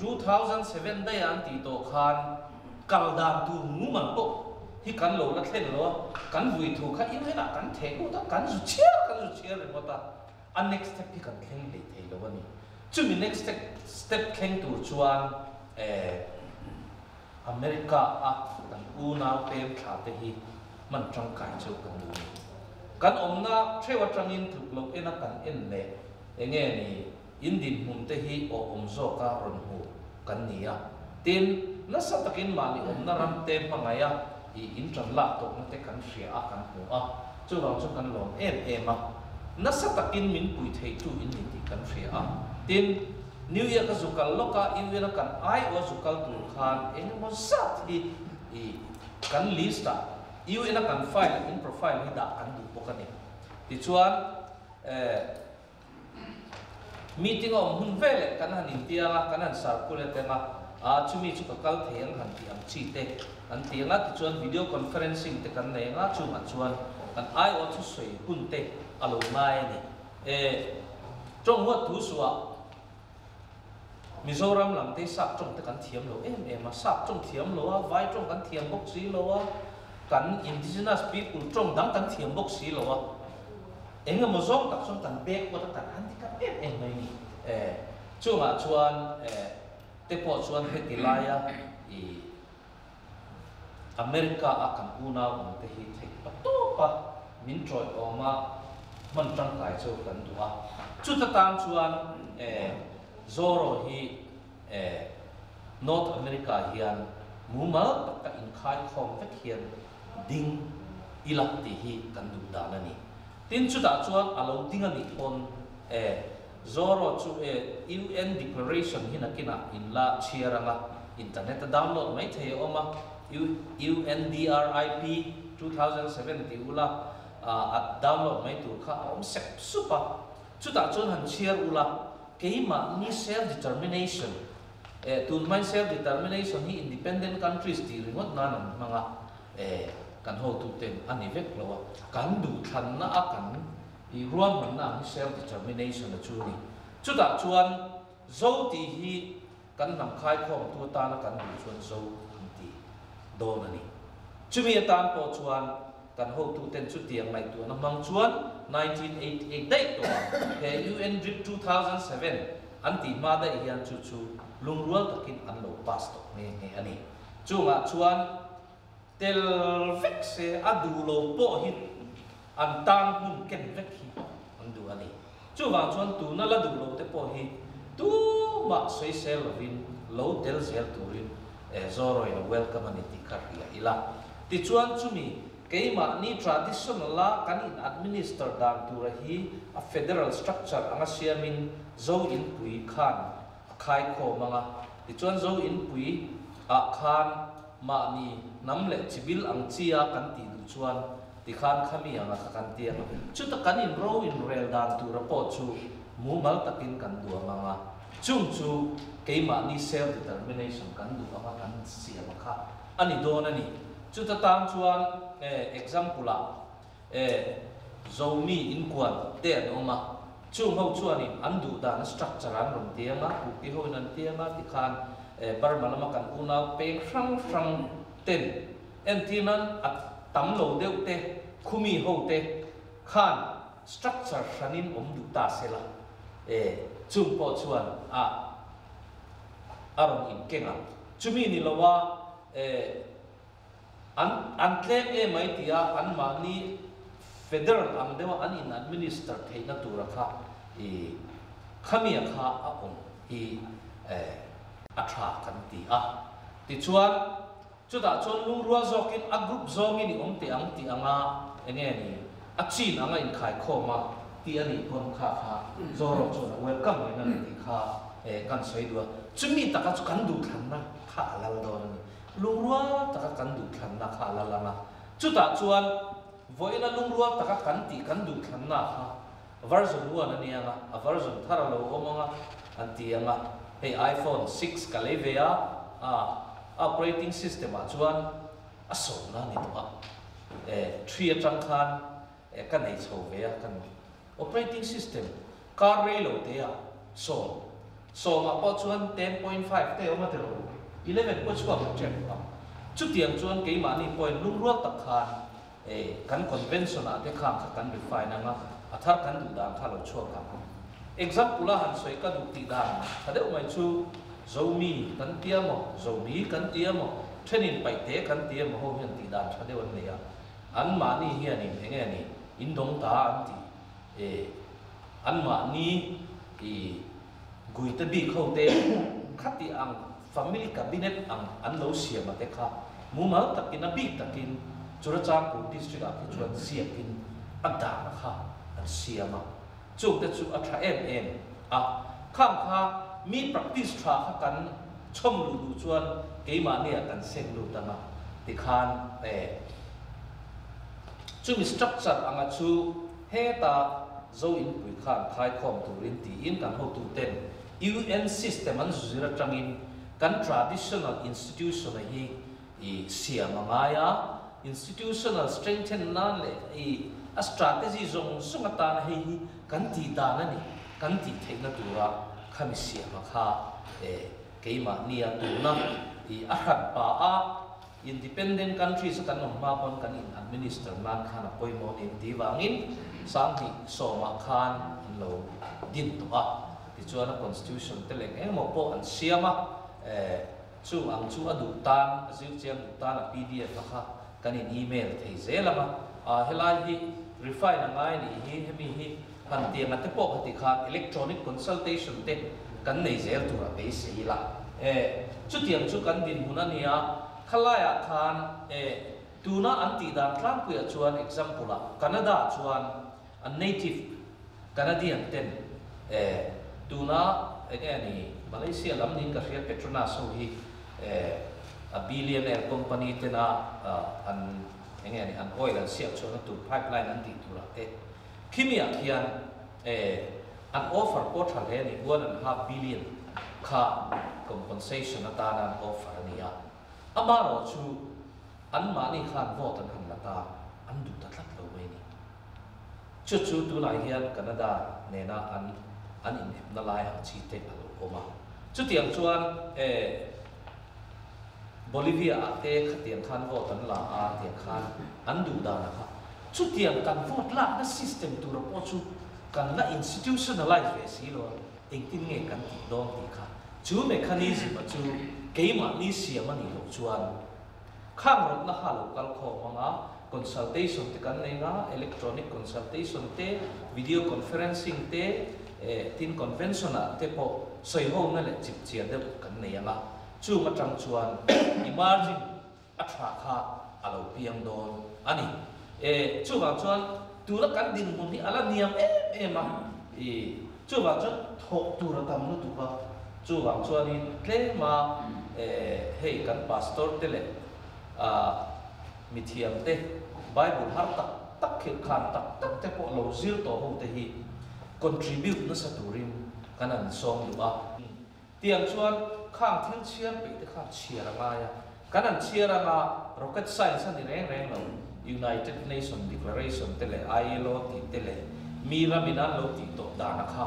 2007 dai an ti to khan kal dan tu mu man po hi kan lo la thlen lo kan vui thu kha in hena kan the ko ta kan zu chia kan zu chia le mo ta. An next step hi kan thleng le thei lo ni chu mi next step step thleng tu chuan eh à, america à kan u nào tem tha thế hi, mình trong kai chu kan ông na kan om na threwa tangin thuk lo ena lệ. En le enge in indin hum thế hi ở ông zo cả run hồ cần ni à tin na tắc in mà ni ông na ram tem mà ngay à thì in trong lạ tổ nó thế cần hria à cần hồ à chu wang chu cần lòng em em a na tắc in mình pui thei chú in ni ti kan hria a tin new year ka zukal loka in wena kan ai o zukal tu khan. En mo sat hi i, kan list a. Iu ena kan file, in profile hi da kan du pokani ti chuan eh meeting om hun vele kan han intia kan han circulate nga. A chumi chu ka kal theng han ti ang chi te. An ti nga ti chuan video conferencing te kan nei nga chu ma chuan. Kan ai o chu sei hun te, alo mai ni. Eh trong wat thu suwa Mizoram làm thế sak trong cái kan thiam lo em em mà sak trong thiam lo á, vai trong kan thiam bốc xí lo á. Kan indigenous people trong dang kan thiam bok si lo a enga mo zong tak song kan bek wa tak han ti kan em em này nè eh chunga chuan eh te po chuan he lai á. I america à a kan una um te hi thei pa to pa min troi oma man tang kai chu kan du a chu ta tam chuan eh zoro hi eh north america hian muma tak in khai khom vek hian ding ilak ti hi kan du da na tin chu da chuan alo ding ani thon eh zoro chu eh UN declaration hi nakina in la chiaranga internet download mai thei oma UNDRIP 2007 ula at download mai tur kha om sep supa chu da chuan han chiar ula keima ni self determination eh tun mai self determination hi independent countries ti ringot na nan manga eh kan ho tu ten ani vek lo kan du than na a kan i ruam man na self determination na chu ni chu da chuan zo ti hi kan nam khai khom tu ta na kan du chuan zo ti do na ni chu mi tan po chuan kan ho tu ten chu tiang mai tu na mang chuan 1988 to he UN drip 2007 an ti ma da hian chu chu lung takin an lo pass to nge nge ani. Chunga chuan, tel vek se adu lo po hin, an tang hun ken vek hi an du ani. Chu wa chuan tu na la du lo te po hi, tu ma sei sel vin, lo tel zel turin e zoro in welcome ani ti kar ria ila. Ti chuan chumi keima ni traditional la kan in administer dan tu hi a federal structure, anga siamin zo in pui khan, khai kho manga. Ti chuan zo in pui a khan, ma ni nam le chibil ang chia kan ti du chuan. Ti khan khami anga kan ti anga. Chu ta kan in ro in rel dan tu ra po chu mu mal takin kan du manga chung chu keima ni self determination kan du anga kan sia kha. Ani don ani chúng ta tang chuan eh example la zoomi zomi in kwan te no ma chung hậu chuan in anh đủ dan structure an rom tianga ku ti ho nan tianga ti khan eh bar làm kan una pe frang frang ten. En ti nan at tam lo deuh te, khumi ho te, khan structure shanin om đủ ta sela. Eh, e chung po chuan a arong in kenga. Chumi ni lowa e eh, an an tlem e mai tia an ma ni federal ang dewa an in administer thei na tura kha e khamia kha a om i e a tha kan ti a ti chuan chu da chon lung ruwa zokin a group zongi ni om ti ang ti anga enge ni a chin anga in khai kho ma ti ani kon kha kha zoro chu welcome ina ti kha e kan soi dua chumi taka chu kan du than na kha lal do ni lung ruwa taka kan du thlan na kha la lama chu ta chuan, voina lung ruwa taka kan ti kan du thlan na kha. Version ruwa na ni anga, a version thara lo omanga an ti anga. Hey, iphone 6 ka le a operating system a chuan, a so na ni to a e 3 atang khan e kan nei chho ve a kan. Operating system, car rail lo te a so so ma po chuan 10.5 te oma te ro 11ก็ชอบเจ็บครับชุดเตียงชวนเกี่ยมานี่ปอยลุ่มรัวตะคานเอกันคอนเวนชั่นอาจจะข้ามกันเป็นไฟนั่งอะอาทักันดูดามถ้าเราชั่วครับ example ละหันสวยก็ดูตีดามถ้าเดี๋ยวไม่ชู zomi กันเตี้ยมอะ zomi กันเตี้ยมอะเทนินไปเตะกันเตี้ยมอะโหยันตีดามถ้าเดี๋ยววันนี้อะอันมานี่เฮียนี่เพ่งเฮียนี่อินดงตาอันตีเออันมานี่อีกุยตะบีเข้าเตะขัดตีอัง te kha mu ma takin a bi takin churachang ko district a chuan siakin agda kha an sia ma. Chuk te chu a tha em em a, kham kha, mi practice tha kha kan chom lu lu chuan ke ma ne kan sen lu ta ma. Ti khan e chu mi structure anga chu he ta zo in pui khan khai khom tu rin ti in kan ho tu ten. UN system an zira tangin kan traditional institution hi i sia mangaya institutional strengthen na le i a strategy zong sunga ta na hi kan ti da na ni kan ti thei na tura khami sia ma kha e keima nia tu na i a khan pa a independent countries kan no ma pon kan in administer man khan a poi mo in di wangin sang hi so ma khan lo din to a ti chuan a constitution te leng eng mo po an siama e Eh, chu ang chu adu tan azir zil chiang tan a pdf kha. Kan in email thei zelama a helai hi refine ngai ni hi, hemi hi han tiang ate po khati kha, electronic consultation te kan nei zel tu a be sei la. E chu tiang chu kan din hunania khalaya khan e eh, tuna anti dan tlang ku ya chuan, example la canada chuan, a native canadian ten. E tuna again ni malaysia lam nin ka ria petronas so hi e eh, a billionaire company tena ah, an again ni an oil and cho nó tu pipeline an ti tu ra te eh, kimia hian e eh, an offer po thal he ni 1 and half billion kha compensation atana an offer ania amaro chu an mani khan vote an han lata an du ta tlat lo mai ni. Chu chu tu lai hian canada อันอินเอ็มน่นลายอันชีเตอันโอมาชุดเดียงชวนเออบลิเวียเตะเตียงคันวอตันลาอาเตียงคันอันดูดานะครับชุดเตียงกันวอดละนั่นสิสเต็มตัวปอชุกันละอินสติทูชันอะไรเฟสิโลเองที่เงี้ยกันติดดองตีค่ะจูเมคานิซึมจูเกี่ยมันนี่เสียมันอีหลงชวนข้างรถนะฮะลูกกัลขอมังอะ consultation กันเองอะ electronic consultation เตะ video conferencing เตะ tin conventional te po soi ho na le chip chia de kan nei nga chu ma tang chuan emerging a tha kha alo piang don ani e chu wa chuan tu la kan din mun ni ala niam e e ma e chu wa chuan thok tu ra tam nu tu ba chu wa chuan in tle ma e hei kan pastor te le a mithiam te bible har tak tak khil khan tak tak te po lo zir to ho te hi contribute na sa turin kanan song du a tiang chuan khang thil chiam pe te khang chia ra ya kanan chia ra nga rocket science ani reng reng lo united nation declaration te le ilo ti te le mi ra minan lo ti to da na kha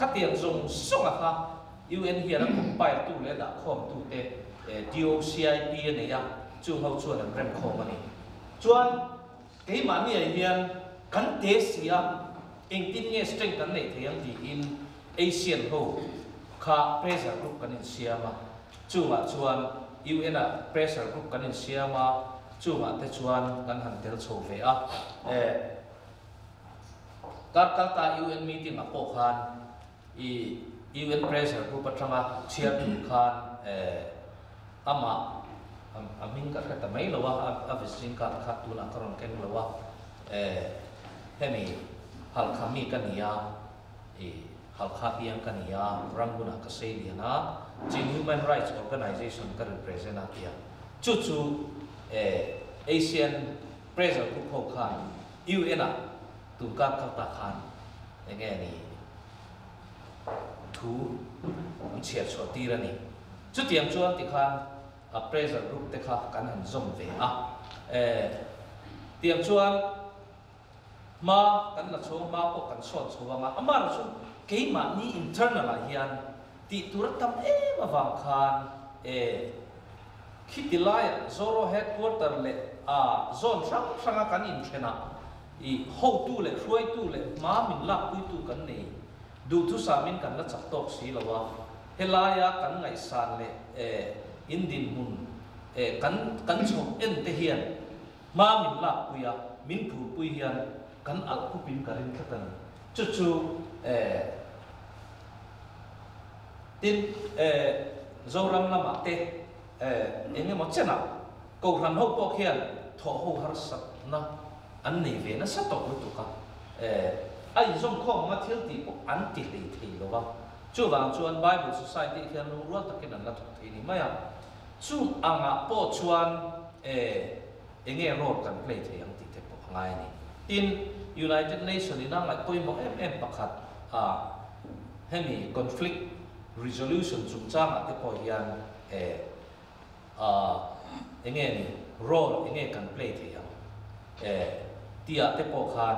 khatiang zong song a kha un hian a compile tu le da khom tu te docip ne ya chu ho chuan an rem khom ani chuan ke ma ni ai hian kan te sia eng tin nge strength kan nei theiang di in asian ho kha pressure group kan in siama. Chu chuan UN a pressure group kan in siama. Chu te chuan kan han tel chho ve a. Eh kar kar ta UN meeting a po khan. I UN pressure group atanga chia tu khan eh ama aming ka ka tamai lawa a. Visiting ka khatuna karon ken lawa eh hemi hal khami kania e hal kha piang kania ranguna ka sei dia na chin human rights organization ka represent atia chu chu e asian pressure ku kho khan UN a tu ka ka ta khan, enge ni, thu am chia cho ti ra ni. Chu tiang chu ti khan, a pressure group te kha kan han zom ve a. E tiang chuan ma kan la chho ma ko kan son chho ma ama ra chu ke ma ni internal a hian ti tur tam e ma wang khan đi khitilai zoro headquarter le a à, zone sang sanga kan in thena i ho tu le hruai tu le ma min la pui tu kan nei du thu sa min kan la chak tok si lawa helaya kan ngai san le e indin mun e kan kan chho en te hian ma min la puya min phu pui hian kan al ku pin karin khatan chu chu e tin e zoram lama te eh enge mo chena ko ran ho po khian tho ho har sat na an nei ve na sa to tu ka eh ai zong kho ma thil ti po an ti le thei lo ba chu wang chuan bible society khian lu ro takin an la thok thei ni ma ya chu anga po chuan eh enge ro kan play thei ang ti te po ngai ni in united nation ina ngai poi mo em em pakhat a hemi conflict resolution chung chang te coi hian à, e a enge ni role enge kan play thei ang e tia te po khan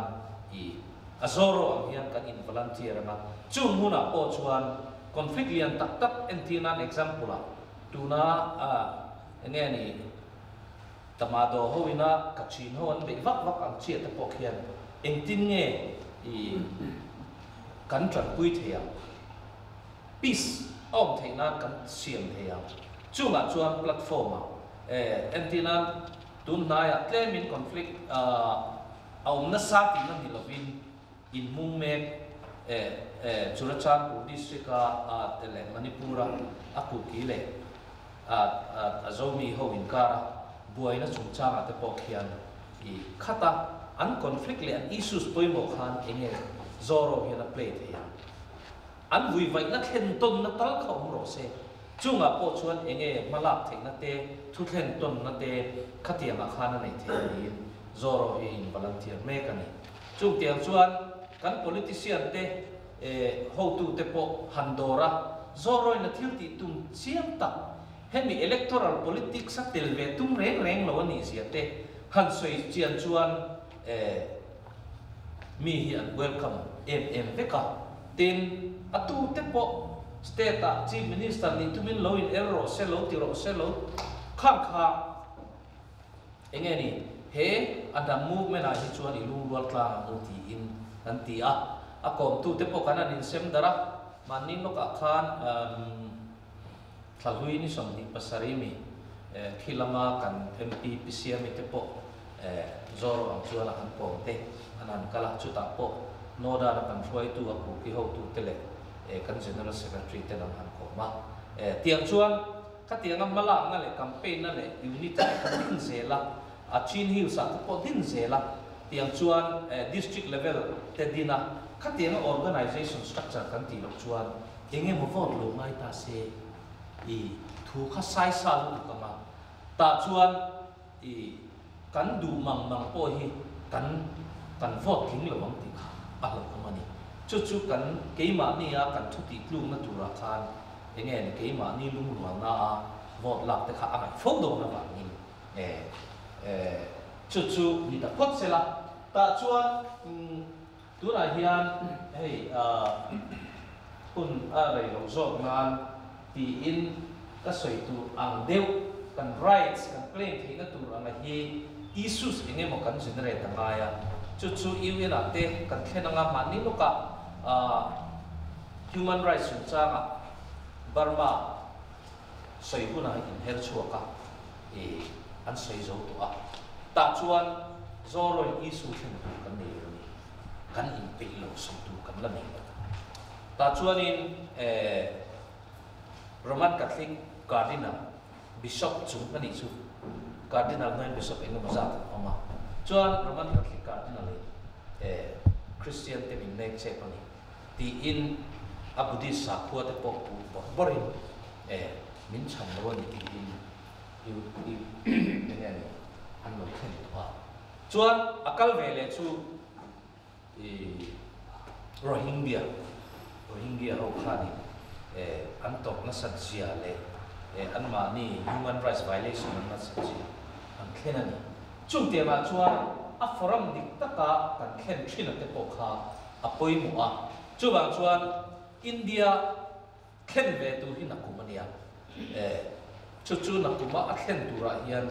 i azoro ang hian kan in volunteer nga chung huna po chuan conflict lian tak tak en tinan example a tuna à, a enge ni tamado ho ina kachin ho an be vak vak ang chia ta po khian. Eng tin nge, i kan tran pui thea peace, om theina kan siam thea chunga ah chuan platform a eh en tinan tun na ya ah claim in conflict a aum na sa ti na hilovin in mung me eh eh churachan district a tele manipura aku ki le, a a zomi ho in kara buai na chung chang ate pok hian i khata an conflict le an issues poimo khan enge zoro hian a play the ya an vui vai na khen ton na tal khom um ro se. Chunga po chuan enge malak theina te, thu thlen ton na te khatianga khana nei the ni. Zoro hi in volunteer me kani chung tiang chuan, kan politician te e ho tu te po handora zoro na thil ti tum chiam ta hemi electoral politics sa telve tum reng reng lo ni sia te han soi chian chuan e mi hi an welcome em em veka tin atu te po state a chief minister ni tumin lo in erro selo ti ro selo khang kha. Enge ni he ada movement a hi chuan i lu rual tla mu ti in an ti à. à, a a kom tu te po kana nin sem dara manin lo ka khan um thalhui ni som ni pasari mi khilama kan mp pcm te po zoro ang chuala an po te anan kala chu ta po noda na kan tu aku ki ho tu tele kan general secretary te lam han ko ma. Tiang chuan ka tiang am mala na le campaign na le unit kan din zela. A chin hiu sa po din zela. Tiang chuan district level te dina ka tiang organization structure kan ti lok chuan enge mo lo mai ta se i thu kha sai sa lu ka ma ta chuan i du mang mang po hi kan kan vote mang ti kha a lo ka mani chu chu kan ke ma ni a kan thu ti klung na ra khan enge ni cái mà ni lung luôn na vote lak te kha a phok do na ba ni e e chu chu ni ta phot se la ta chuan tu na hian hei a kun ti in ka soi tu ang deu kan rights kan claim thei na tur anga hi isus enge mo kan generate anga ya chu chu iu ina te kan thena nga ma ni loka a human rights sun cha nga burma soi huna in her chu ka e an soi zo to a ta chuan zo roi isu thin kan ni kan in pe lo so tu kan la ni ta chuan in eh roman catholic cardinal bishop chu ani chu cardinal ngai bishop engam zat oma chuan roman catholic cardinal eh christian te min nek che pani ti in a buddhist sa te po pu po borin eh min cham ro ni ti in yu i ne ne an lo khen to chuan akal vele chu e rohingya rohingya ho khani eh Eh, an tok na sat zia le. Eh, an ma ni human rights violation an na sat zia. An khen ani. Chung te ma chuan a forum dik taka kan khen thina te po kha a poi mu a. Chu bang chuan india khen ve tu hi na kumania e eh, chu chu na kuma a khen tu ra hian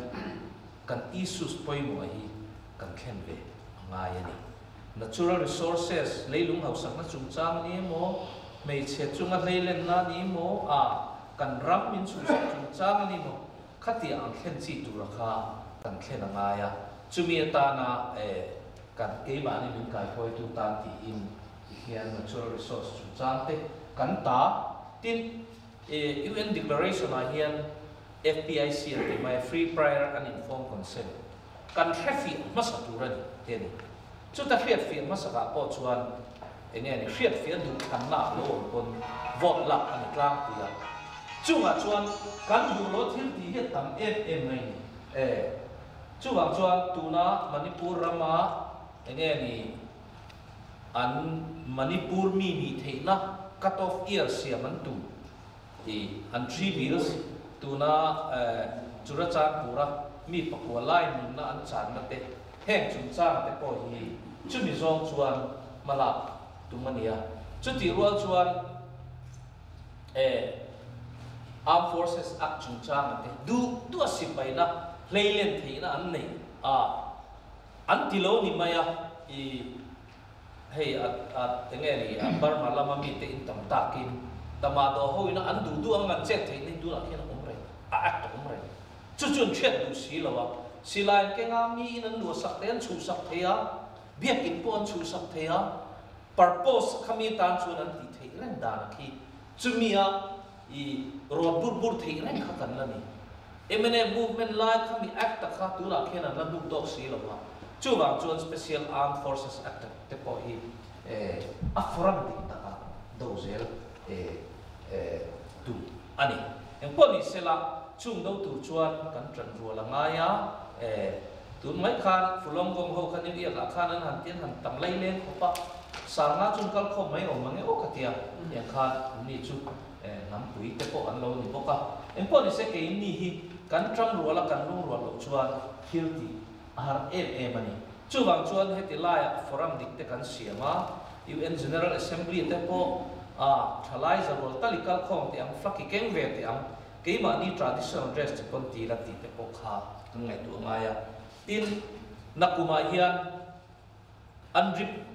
kan isus poi mu a hi kan khen ve ngai ani. Natural resources, leilung hausak na chung chang ni mo mei che chunga leilen na ni mo a kan ram min chu sa chung chang ni mo khati ang khen chi tu ra kha. Kan khen anga ya à. chumi ta na e kan ke ma ni min kai khoi tu ta ti in hian natural resource chung chang te kan ta tin e UN declaration a hian FPIC ati my free prior and informed consent. Kan hefi masa tu ra ni ni chu ta fiat fi masa ka po chuan enge ni fiat fiat du kan na lo kon vot la kan tlang ti ya chu ma chuan kan du lo thil ti he tam em em chu wang chuan tu na, manipur rama. Enge ni an manipur mi mi the cut off ear sia an three bills tu na chura cha pura mi pakwa lai mun na an chán na te heng chung cha te ko chu mi zong chuan mala mania chu ti rual chuan eh armed forces ak chung chang te du tu asip bai na leilen theina an nei a an tilo ni maya i hei at at tenge ni a bar malama mi te in tam takin tama do ho an du du ang an chet thei ni du la khian om re a act om re chu chun chet du si lawa wa si lai ke nga mi in an lu sak ten chu sak the ya biak in po chu sak the purpose khami tan chu nan ti thei len da na khi chumia i ro bur bur thei len kha kan la ni emene movement lai khami act ta kha tu la khian an la du tok si lo wa chu bang chu special armed forces act te po hi eh a di ta ka do zel eh eh tu. Ani en po ni sela chung do tu chuan kan tran ru la nga ya eh tu mai khan, fulong gong ho khan ni la khan an han tian han tam lai len ko pa sa nga chung kal kho mai o mange o ka tia. Ya khan ni chu eh nam pui te po an lo ni bo ka en po ni se ke ni hi kan tram ru la kan lu ru lo chuan guilty ar em em ani chu wang chuan heti lai forum dik te kan siama UN General Assembly te po a thalai zabol talikal khom te ang flaki keng ve te ang keima ni traditional dress te kon ti la ti te po kha ngai tu maya tin nakuma hian andrip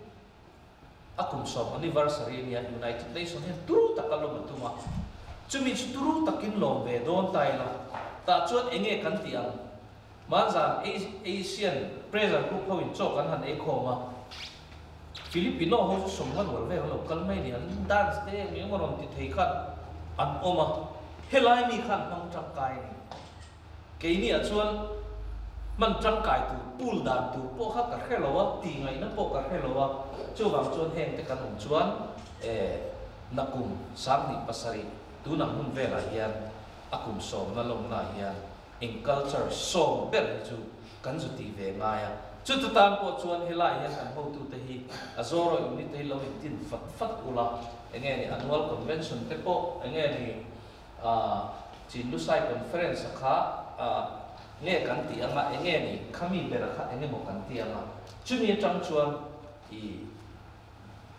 akum som anniversary ni United Nations hian turu takalo matuma chumi turu takin lo ve don tai la ta chuan enge kan ti ang manzan Asian present group ho in chok kan han e khoma Filipino ho som han wal ve lo kal mai ni an dance te, mi ngoron ti thei khat an oma. Helai mi khan mang chak kai ni. Ke ni a chuan man trang tu pul dan tu po kha ka khelowa ti ngai na po ka khelowa chu wang chon heng te kanum chuan eh nakum sam ni pasari tu na hun vela hian akum som na lom na hian in culture so ber chu kan zu ti ve ma ya chu tu tam po chuan helai hian an ho tu te hi azoro ni te lo in tin fat fat ula enge ni annual convention te po enge ni ah chin conference kha nge kan ti anga enge ni khami ber kha enge mo kan ti anga chu ni chang chuan i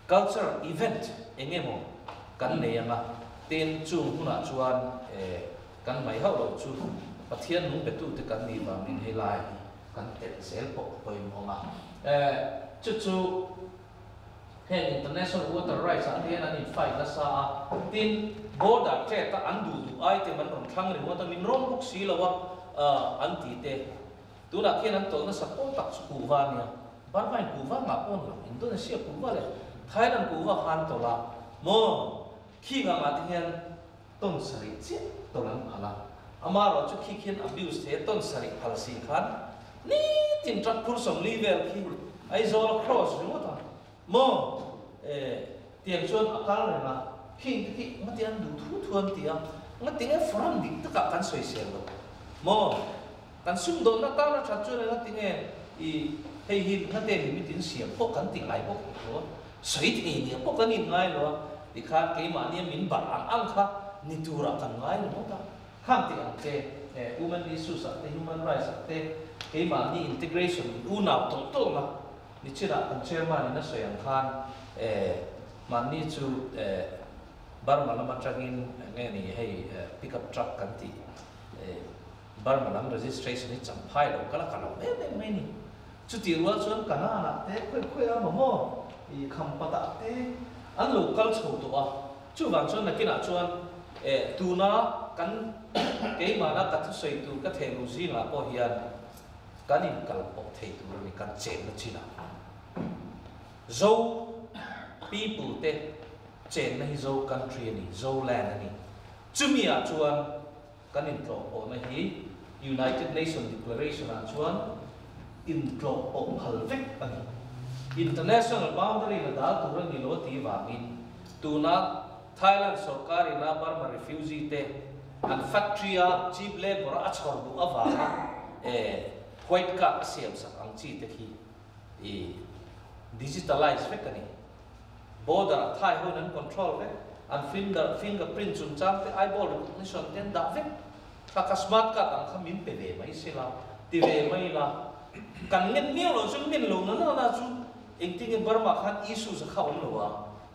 culture event enge mo kan ne anga ten chung huna chuan e kan mai ho lo chu pathian nung betu te kan ni ba min helai kan te sel po poi monga chu chu hen international water rights an hian an in fight la sa tin border che ta an du du ai te man ron thang ri wata min rom buk si lawa an ti te tu na khian an to na sa po tak chu va nia bar mai ku va ma pon lo indonesia ku wa le thailand ku va han to la mo khi ga ma ti hian ton sari chi to lan ala amaro chu khi khian abuse te ton sari phal si khan ni tin trak phur som level khi ai zo cross ri mo ta mo tiền chuan akal này mà. Khi khi mà tiền đủ thu thuần tiền mà tiền ấy from đi tất cả cán soi xem rồi mo tan xung đột nó tao nó chặt chuan nó tiền ấy i hay hi nó tiền thì tiền xem bốc căn tiền lại bốc rồi soi thì nhỉ bốc căn nhìn ngay rồi thì khác cái mà niệm mình bảo ăn ăn khác ni tu ra căn ngay rồi ta khang tiền cái women issues at human rights at cái mà ni integration u nào tổ tổ là ni chira kan chairman na soyang khan eh man ni chu eh barma lama trangin nge ni hei pickup truck kan ti barma lam registration ni champhai lo kala kala me me me ni chu ti wa chuan kana na te khoi khoi a mo i e, kham pata te. An local chho to a. Chu wang chuan na kina chuan eh tu na kan ke ma na ka thu soi tu, ka the lu si la po hian. Kanin kalpok thei tu ni kan chen na china zo people te chen na hi zo country ni zo land ni. Chumi a chuan kanin tlo o na hi united Nations declaration a chuan, in tlo o hal vek ani international boundary là dal tu ni lo ti wa min tu na, thailand sarkar ina burma refugee te. An factory a cheap labor a chhor bu awa eh white card siam sak ang chi te khi. E digitalize vek ani. Border thai ho nan control vek. An finger, fingerprint chun chang te, eyeball recognition ten da vek kakasmat ka smart card ang khamin pe ve mai sila ti ve mai la kan ngen ni lo chung min lo na na na chu eng ting in burma khan issue sa khaw lo wa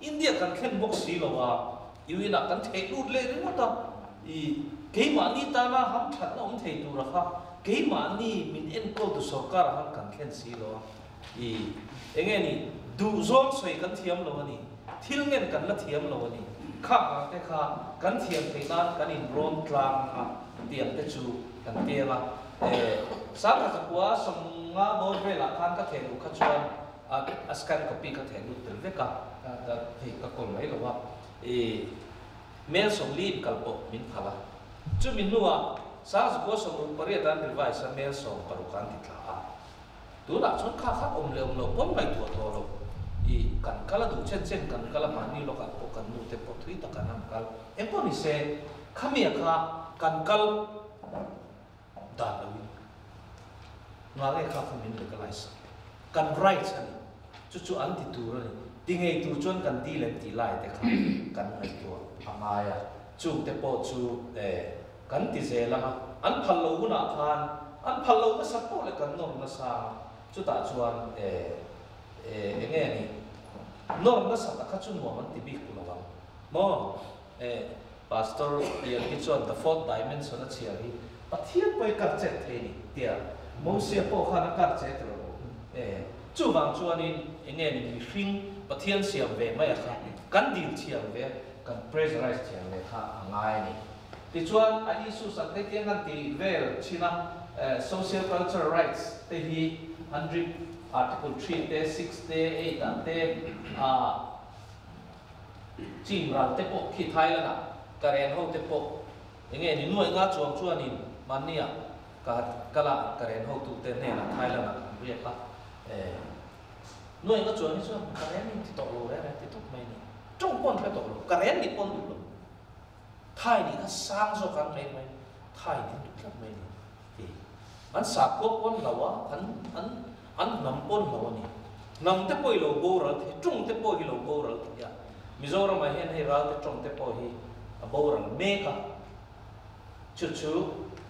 india kan khen box si lo wa yu na kan the lut le ri ta i ke ma ni ta la ham that na om thei tu ra kha ke ma ni min en ko tu sarkar han kan khen si lo i enge ni du zong soi kan thiam lo ni thil ngen kan la thiam lo ni kha ka te kha kan thiam thei na kan in ron tlang a tiam te chu kan te la e sa ka ta kwa som nga bo ve la khan ka the lu kha chuan a askan ka pi ka the lu tel ve ka ka thei ka kol mai lo wa e mel som lim kal po min phala chu min nuwa sa ko som ru pare dan rivai sa mel som paru kan ti tla tu la chon kha kha om le om lo pon mai tu to lo i kan kala du ni lo kan po kan nu te po thui ta kan am kal e po ni se khamia wi nga le kha khamin le kalai sa kan right ani chu chu an ti tu ro ni ti ngei tu chon kan ti le ti lai te kha kan mai tu amaya chu te po chu e kan ti ze la an phal lo na khan an phal lo ka sa po le kan nom na sa chu ta chuan e e nge ni norm na sa ta kha chu mo man ti bi ku lo mo e pastor ya ki chuan the fourth dimension a chia hi pathian poi kar che theni tia mo se po kha na kar che tro e chu wang chuan in nge ni mi hring pathian siam ve mai kha kan dil chiam ve kan pressurize chiam ve kha angai ni. Ti chuan a isu sak te ke ngan ti vel china eh, social cultural rights te hi 100 article 3 te 6 te 8 te a ah, chim ral te po khi thai la karen ho te po enge ni nuai nga chuam chuan in mania ka kala karen ho tu te ne na thai la na ri ka e nuai nga chuan ni chuan karen ni ti to lo re ti to mai ni trong pon ka to lo karen ni pon lo thai ni ka sang so kan mai mai thai ni tu thì mai ni an sa ko pon lawa an an an nam pon lawa ni nam te poi lo bo ra the trong te poi lo bo ra ya mizoram a hen hei ra te trung te po hi a bōrang meka chu chū,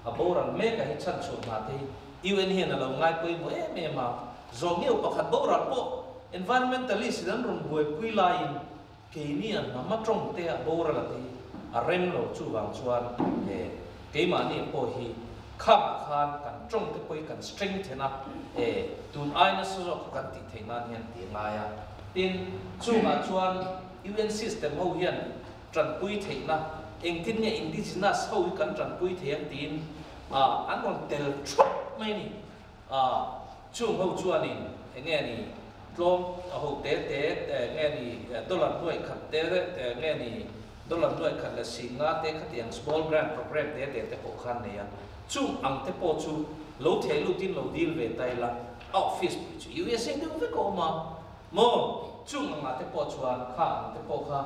a bōrang meka he chan chu ma te hi. Iu en ngai pui mo, e me ma zō ngi o pakat po. Environmentalist dan rum boi pui la ke ni an ma trong te a la te a rem lo chu wang chuan, e ke ma ni po hi, kam khan kan trong te pui kan string the na, e tūn ai na so sō ti te ngā ni an ti ngāya. Tin, chu ma chuan, UN system ho hian trần quy thế na anh tin nghe anh tin chính là sau cái trần quy thế anh tin à anh còn tel chốt mấy nè à chung hậu chua nè nghe nè lom à, hậu té té nghe nè đô à, la đuôi khẩn té nghe nè đôi lần tôi khẩn là sinh ngã té khát tiền small grant program té té té khó khăn này chung anh té po chung, lâu thế lâu tin lâu deal về tay là office chứ yêu sinh được với cô mà. Mô chung anh té po chua, khang té po khang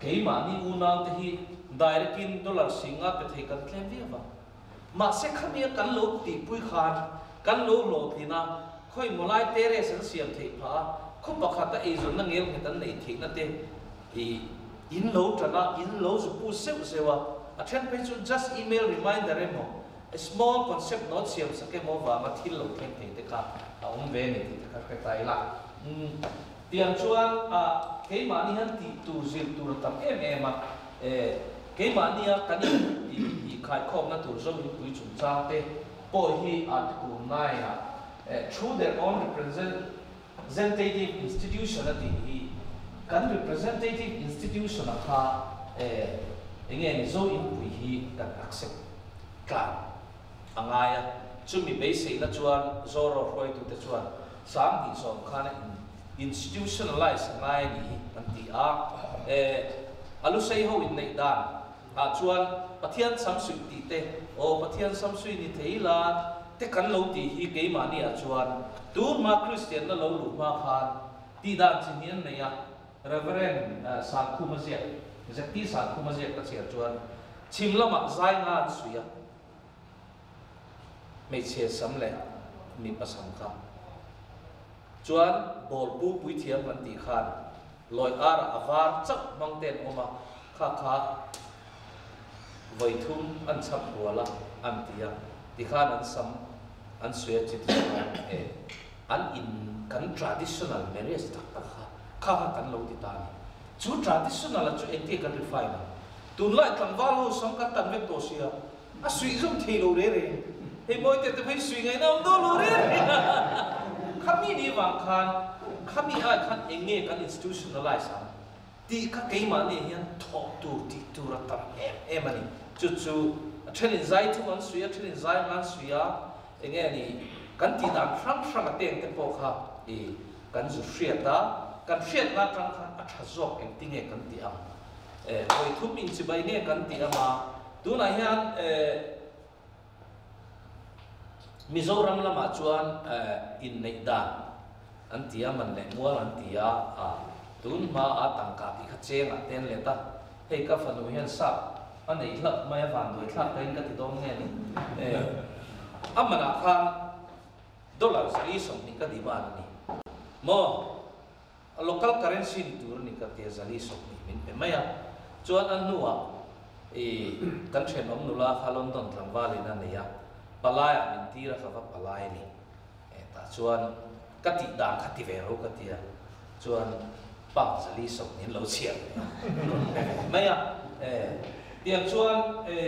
cái mà ni u na thì hi direct in dollar singa pe the kan tlem ve mà ma se khamia kan lo ti pui khan kan lo lo thina khoi molai te re san siam the pha khu pakhat ta e zon na ngel he tan nei thik na te i in lo trana in lo zu pu seu wa a then pe chu just email reminder emo a small concept not siam sa ke mo wa ma thil lo khen te te ka a um ve ni te ka ka tai la tiang chuan a cái mà ni han ti tu zil tu tam em em mà cái ke ma ni a kan i i khai khom na tu zo ni pui chung cha te po hi at ku nai a through their own representative institution at the kan representative institution kha eh enge ni zo in pui hi kan accept ka angaya chumi be se na chuan zoro roi tu te chuan sam di so khana institutionalize ngai ni kan ti a. Eh alu sei ho in nei dan. A chuan pathian sam sui ti te, o pathian samsui ni theila te kan lo ti hi ke ma ni a chuan. Tu ma christian na lo lu ma khan. Ti dan chin hian nei a. Reverend eh, san Sakhu Mazia Zakti san Mazia ka chia chuan. Chim lama ah zai nga suya me che samle mi pasang kha chuan bol pu pui thiam man ti khan. Loi ar avar chak mang ten oma kha kha voi thum an chap wala an tia. Ti khan an sam, an suya chit e. An in kan traditional marriage tak tak kha. Kha kha kan lo ti ta ni. Chu traditional chu eng te kan refine na tun lai tlang wal ho som kan tan vek to sia. A sui zum thei lo re re. He moi te te phai sui ngai na do lo re. ni wang khan khami ai khan eng nge kan institutionalize a ti ka ke ma ne hian tho tu ti tu ra tam em em ani. Chu chu training zai tu man suya training zai man suya. Eng ni kan ti dan frang frang a teng te po kha. E kan zu ta kan hriat na tang khan a tha zawk eng ti nge kan ti ang e oi thum in chi kan ti ama. Tu na hian e mizoram lama chuan in nei dan an tia man le mual an tia a tun ma a tang ka ti kha cheng a ten le ta. Hei ka fanu hian sa. A nei hlak mai van doi thlak kain ka ti dom nge ni. E amana khan dollar som ni ka di ba ni. Mo local currency ni tur ni ka tia zali sok ni min. Pe maya chuan an nuwa e kan chen om nula kha london tlang vali na ne ya palaya min tira kha va palai ni e ta chuan ka ti dan kha ti ve ro ka tia chuan pang zali sok ni lo chia maya e tiang chuan e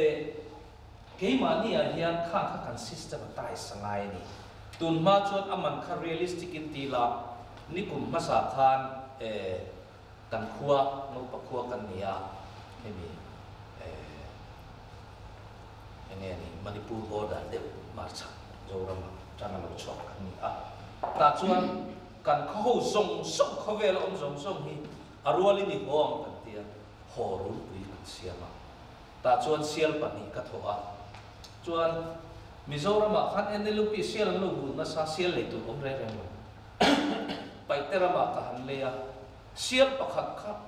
ke ma ni a hian khang kha kan system tai sangai ni tun ma chuan aman kha realistic in ti la ni kum masa khan e kan khua no pa khua kan nia he เนี่นมณีปูบอดเด็บมาชักโจรมาจานาลุชอกนี่อะตาชวนกันเขาส่งส่งเขาเวลองส่งส่งนี่อรัวลินี่ห้องกันเตียหอรุนปุยกเสียมาตาชวนเสียลปนี่กระทว่าชวนมิจซรมาขันเอ็นเดลูกีเสียลลูกบุญนะซาเสียลเลยตัวอมเรียนมไปเตระมากันเลยอะเสียลปะขับครับ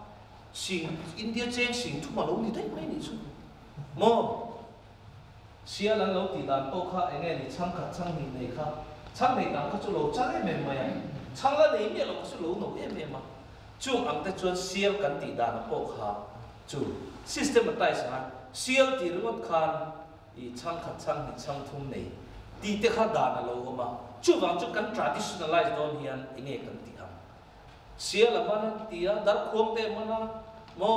สิงอินเดียเจงสิงทุมาลงนี่ได้ไหมนี่ชุดโม ene ni manipur border de marcha zoram chana lo chok kan ni a ta chuan kan kho song song kho vel om song song hi arwali ni hong kan tia horul pui kan siama ta chuan sial pa ni ka thoa chuan mizoram a khan enelupi sial lo bu na sa sial le tu om re re mo pai terama ka han le ya sial pakhat kha sing india cheng sing thu ma lo ni dai mai ni chu mo sial an lo ti dan to kha enge ni chang kha chang ni nei kha chang nei dan kha chu lo chang em em mai chang la nei mi lo ka chu lo no em em ma chu ang te chuan sial kan ti dan po kha chu systematize na sial ti ringot khan i chang kha chang ni chang thum nei ti te kha dan lo ma chu wang chu kan traditionalize don hian enge kan ti am sial amana tia dar khom te mana mo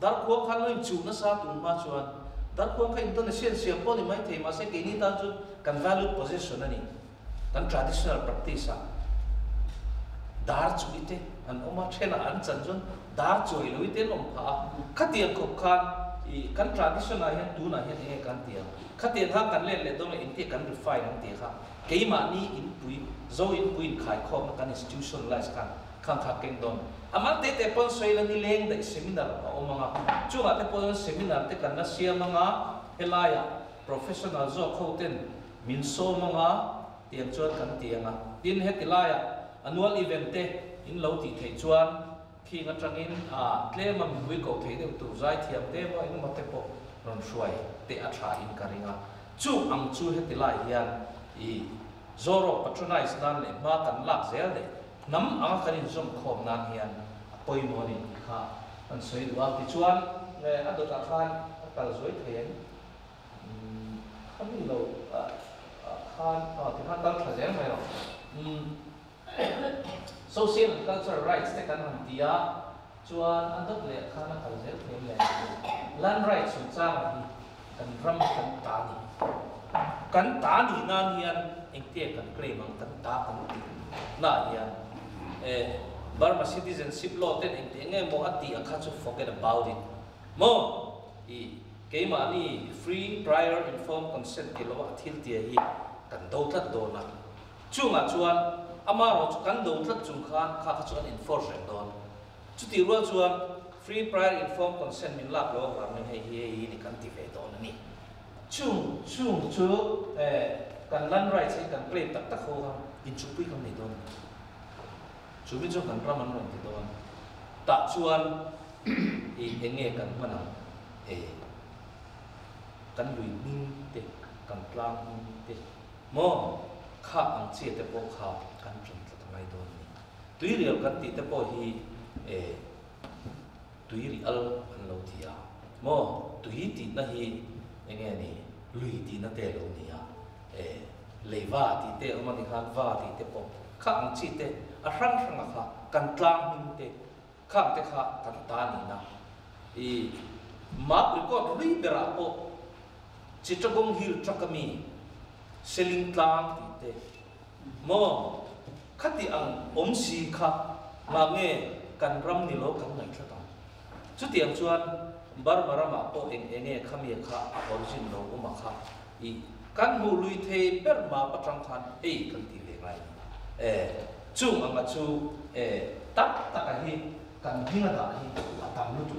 dar khom khan lo chu na sa tu ma chuan That one kind of sia po ni mai thei ma se kini tan chu kan value position ani. Tan traditional practice ah. Dar chu ite an oma thena an chan chun dar chu ilu ite lom pha. Khatia ko khan i kan traditional hian tu na hian e kan tia. Khatia tha kan le le dom le inte kan refine an tia kha. ma ni in pui zo in pui khai khom kan institutionalize kan. Khang kingdom keng te te pon soila ni leng da seminar o manga. Chunga te pon seminar te kan na sia manga helaya. Professional zo khoten min so manga tiang chuan kan tianga. Tin he tilaya annual event te in lo ti thei chuan. Khi nga tangin a, tle ma mi hui ko thei de tu zai thiam te mo in ma te po ron shuai te a tha in karinga chu ang chu he tilai hian. I, zoro patronize nan le ma kan lak zel de nam anga kanin zom khom nan hian poi mo ni kha. An soi duwa ti chuan, le a do ta khan, a kal zoi thei hmm, khami lo khan, a ti khan dal thazel mai ro social and cultural rights, te kan han tia. Chuan an dot le khan a kal zel thei le. Land rights chu chang hi, kan ram kan ta ni. Kan ta ni nan hian, eng te kan claim ang kan ta kan ti. Na hian Eh, Burma citizenship law ten eng te nghe mo ati a kha chu forget about it. Mo, i keima ni free, prior, informed consent cái lo athil tia hi, kan do tlat do na. Chunga chuan, ama ro chu kan do tlat chung khan kha kha chuan enforce reng don chu ti ro chuan, free, prior, informed consent min lak lo war min hei hi hi ni kan ti ve don ni. Chung chung chu eh kan land rights kan claim tak tak ho in chu pui kam nei don ชูวิจูกันประมันรองติดตัวตะชวนอีเองเงกันมันเอกันลุยนิ่งเด็กกันกลางนิ่งเต็กมอข้าอังเชียแต่พวขากันจนจะทำไมโดนนี่ตุยเรียวกันติดต่พวกฮีเอตุยเรียลมันเราที่อะมอตุยติดนะฮีเองเงนี่ลุยติดนะเตลนี่อะเอเลว่าติดเตอมันที่ขันว่าติดแต่พวกข้าอังเชียแต a rang rang a kha kan tlang min te khang te kha kan ta ni na. I ma pri ko ri bera po chi tra gong hil tra kami seling tlang ti te. Mo khati ang om si kha ma nge kan ram ni lo kan ngai tra ta chu tiang chuan bar marama po eng enge khami kha origin lo ma kha. I kan mu lui the per ma patang khan ei kan ti le ngai eh chung anga chu e tak tak hi kan hinga da hi atam lu tu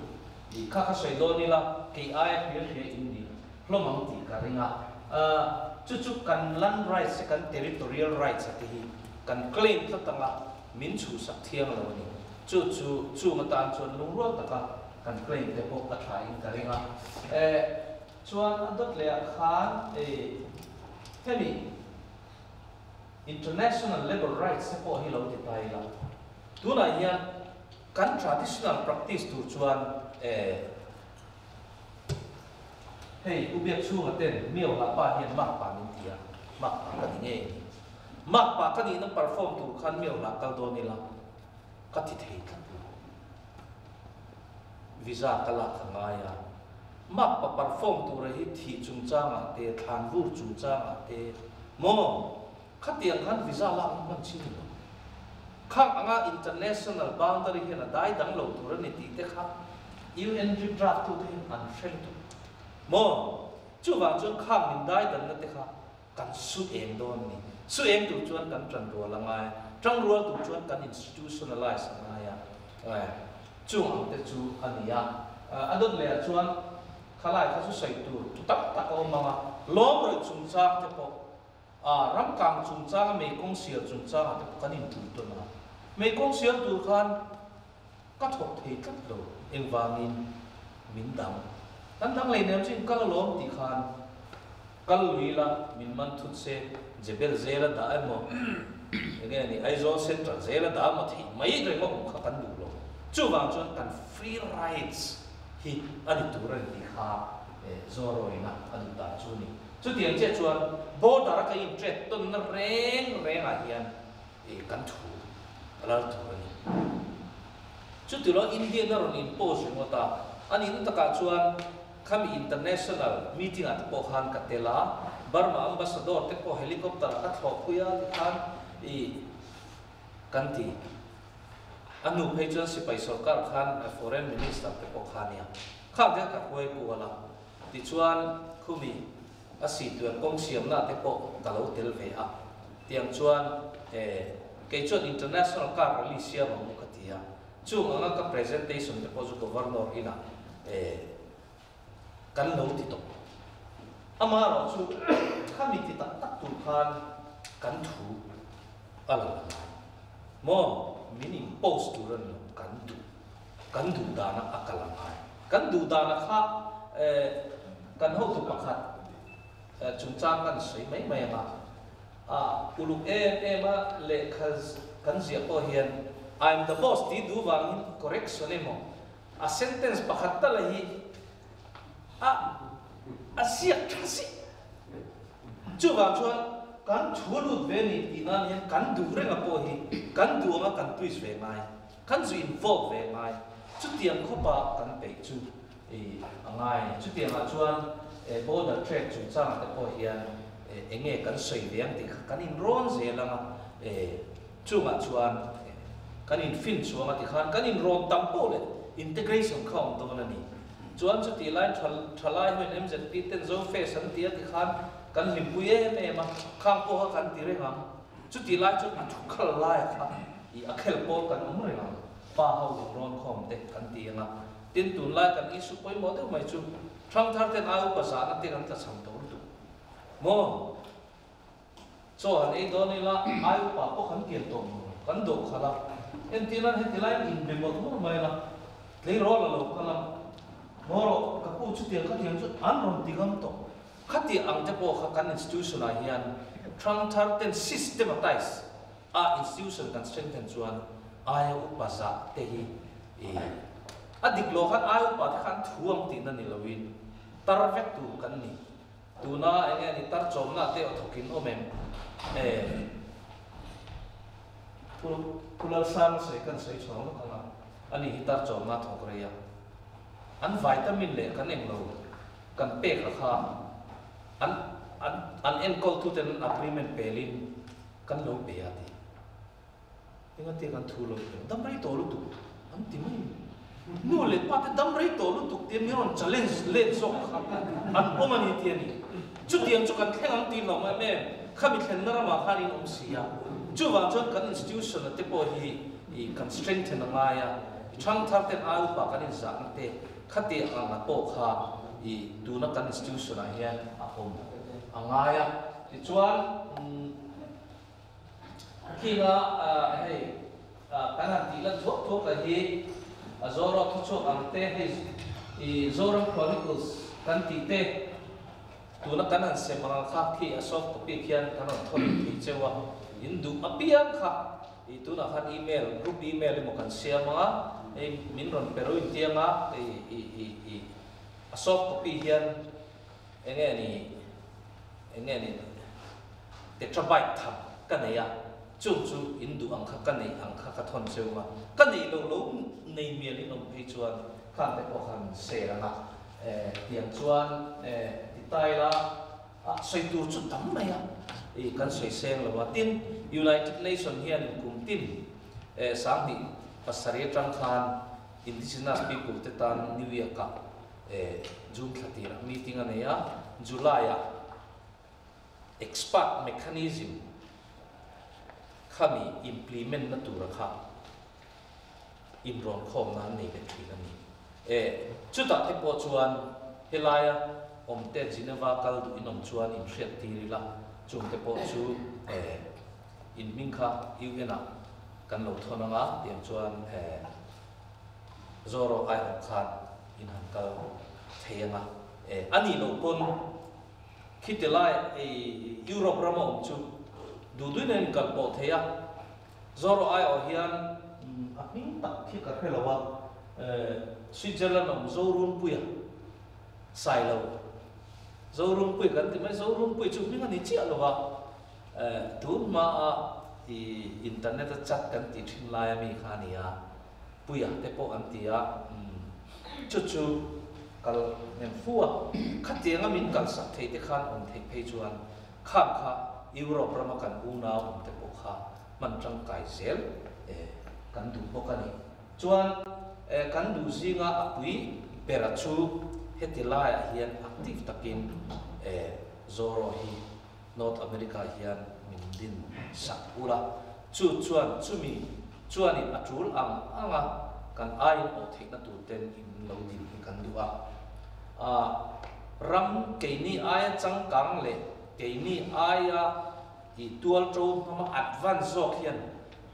i kha kha sei do ni la ki ai hi hi in ni hlomang ti ka ringa a chu chu kan land rights kan territorial rights ati hi kan claim ta tanga min chu sak thiang lo ni chu chu chu ma tan chuan lung ro taka kan claim te po ka thai in ka ringa e chuan adot le khan e hemi international level rights se po hi lo ti tai la tuna hian kan traditional practice tu chuan eh hei ubiak chu ngaten miao la pa hian mak pa min tia mak pa ka ni nge mak pa ka ni na perform tu khan miao la kal do ni la ka ti thei ka visa kala khanga ya mak pa perform tu ra hi thi chung cha ma te than vu chung cha ma te mo ka tiền khan visa làm man chi nữa khang anga international boundary hiện là đại đẳng lo tur ni ti te kha UN draft tu thế an phèn tu mo chú wang chú khang mình đại đẳng na te kha cần su em don ni su em tu chuan cần trần ro là ngay tang ro tu chuan cần institutionalize ngai chú ai chu chú anh ya ania đốt le chuan khalai kha su sai tu tu tak tak ôm mà lom rồi, chúng ta te po à ram kang chung chang me kong sia chung chang te kan in tu tu na me kong sia tu khan ka thok thei kat lo eng wangin min dang tan dang le nem chin kal lom ti khan kal la min man thut se jebel zela da ai mo enge ni zo central zela da ma thi mai re mo kha kan du lo chu wang chuan kan free rights hi ani tu ran ti kha zoro ina adu ta chu ni chu tiang che chuan cái ka chết tret nó rèn rèn reng a hian e kan thu là thủ ni chú ti lo india nó rồi in po su ta anh nu ta cả chuan kami international meeting at po han katela Burma ambassador te po helicopter at ho kuya kan i kanti anu pejon si pai sarkar khan foreign minister te po khania kha de ka koi ku wala ti chuan khumi a si tu kong siam na te po kalo tel ve a tiang chuan e ke chuan international car rally siam mo katia chu nga ka presentation te po ju governor ina e kan lo ti to ama ro chu khami ti tak tak tu khan kan thu ala mo meaning post tu ran kan du kan du dana akalam hai kan du dana kha e kan ho tu pakhat Ờ, chúng ta ngăn sấy mấy mai mà? À uluk e em ma le khaz kan zia ko hian i'm the boss ti du wang correction emo a sentence pakhat ta la hi a a sia thasi chu wang chuan kan thulu ve ni ti na ni kan du re nga po hi kan du ma kan twist ve mai. Kan zu involve ve mai. Chu tiang kho pa kan pe chu e angai à chu tiang a chuan Eh, e border trade chu chang te po hian à, e eh, enge kan soi viang ti kan in ron ze langa e eh, chunga chuan kan in fin chuanga ti khan kan in ron tam po le integration khom to na ni chuan chu ti lai thal thalai hoin mz ti ten zo fe san ti ti khan kan lim pu em em ma khang po ha kan ti re ha chu ti lai chu thu khal lai kha i akhel po kan um re ha pa hau ron khom te kan ti nga tin tun lai kan isu poi mo te mai chu thar ten au pa sa na te kan ta sam to tu mo so han ei do ni la ai pa po kan kian to kan do khala en ti lan he ti lai in be mo mo mai la le ro la lo kala mo ro ka pu chu ti ka ti chu an ron ti gam to khati ang te po kha kan institution a hian trong thar ten systematize a institution kan strengthen chuan ai u pa sa te hi adik lo khan ai u pa khan thuam ti na ni lovin tar vek tu kan ni. Tu na enge ni tar chom na te othokin omem e pul, pulal san se kan sei chong kana ani hitar chom na thok re ya. An vitamin le kan eng lo. Kan pe kha kha. An an an en kol tu ten agreement pelin kan lo pe ya ti. Tinga te kan thu lo. Dam rai to lu tu. Am ti mai. Nu le pa te dam rai to lu tu te mi ron challenge le so kha an omani ti ni chu tiang chu kan thleng am ti lo ma me khami thlen na ma khanin om sia chu wa chon kan institution te po hi i kan strengthen nga ya chang thar ten a pa kan in za te khati ang na po kha i tu na kan institution a hian a om anga ya ti chuan khi nga hei kan han ti la thok thok la hi a zoro kicho ang te his, i zoro chronicles kan ti te, tu na kanan se mga ka ki asok to copy khian kan han tholi chewa hindu apian kha, i tu na khan email, group email mo kan share mga e minron pero in tianga e e e e. Asok to copy hian enge ni enge ni tetrabyte tham kan ya chu chu hindu ang kha kanai ang kha ka thon chewa kanai lo lo nei mi li nom phi chuan khan te ko khan se ranga e eh, tiang chuan e ti tai la a soi tu chu tam mai ya e kan soi seng lo tin. United nation hian in kum tin. E sang ni pasari tang khan, indigenous people te tan new year ka e june khatira meeting ane ya july ya expert mechanism. Khami implement na tura kha imron khom na nei be thi na ni e chuta te po chuan helaya om te geneva kal du inom chuan in thriat ti ri la chung te po chu e in ming kha yu ena kan lo thona nga tiam chuan e zoro ai hok khan in han kal theyanga e ani lo pon khitilai e europe rama om chu du du nen kal po theya zoro ai o hian a ที่กับให้เราว่าสวิตเซอร์แลนด์มันโซรุนปุยอะใส่แล้วโซรุนปุยกันที่ไม่โซรุนปุยจุดนี้กันนี่เจ้าเราว่าถูกมาอีอินเทอร์เน็ตจัดกันติดทิ้งลายมีขานี่อะปุยอะแต่พวกอันที่อะชุดจุดกันเนี่ยฟัวขัดเตียงมินกันสักเทีที่ข้านองเทพจวนข้ามข้ายุโรปประมาณกันอูนาวองเทพข้ามันจังไก่เซลกันดูพวกนี้ chuan e kan du zinga pui, pera chu hetilai a hian active takin eh, e zoro hi, north america hian min din sakura chu chuan, chumi chuan in atul ang anga, kan ai o thei na tu ten in lo din kan du a. A ram ke ni ai chang kang le ke ni aya i tual tro ma advance zok hian,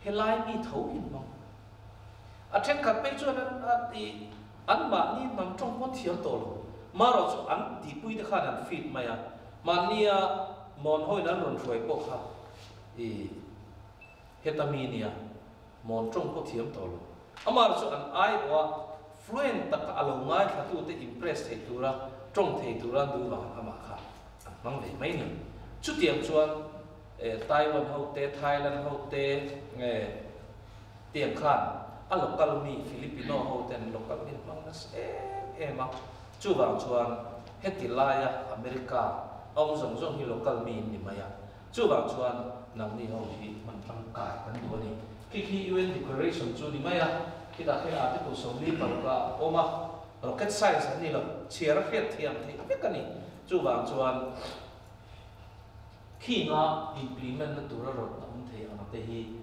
helai mi tho in mong a then khat pe chuan an a ti an ma ni nam trong pon thiam to lo ma ro chu an ti pui de khan an fit ma ya ma ni à, a mon hoi nan ron thoi po kha i hetamine à, mon trong po thiam to lo amar chu an ai wa fluent tak alo ngai kha tôi te impress thei tura trong thei tura du wa ama kha an à, mang le mai ni chu tiam chuan e ờ, taiwan ho te thailand hậu tế e tiang khan a local mi filipino ho ten local mi mang nas em em ma chu wang chuan heti laia america ông zong zong hi local mi ni maya chu wang chuan, nang ni ho hi, man tang kai kan du ni khi khi UN declaration chu ni maya kita khe article som li par ka oma, rocket science ani lo chiar khiat thiam thi pe ka ni chu wang chuan, khi nga implement na tura rot na um thei ang te hi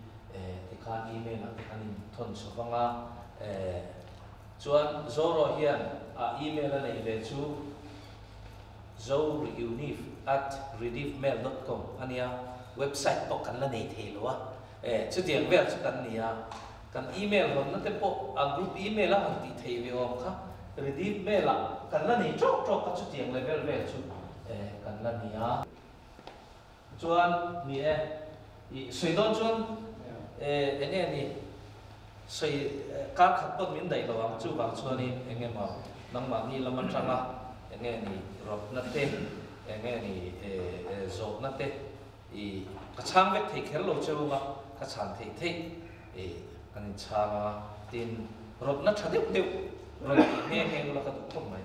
khan email na khan in thon sawanga eh chuan zoro hian a email na nei le chu zoreunif at rediffmail.com ania website po kan la nei thelo a. Eh chu tiang vel chu kan nia kan email hon na te po, a group email a ti thei ve om kha. Rediff mail a kan la nei chok chok ka chu tiang level vel chu eh kan la nia chuan, ni e anh em đi xây các khắc bất miễn đầy là chú vào cho nên anh em mà nằm mà đi làm ăn trăng à anh em đi rộp nát tê anh em đi rộp nát tê thì các chàng vết thì khéo lâu chú mà các chàng thì thì thì anh chàng à tin rộp nát chả điệu rồi nghe nghe là các tụng không này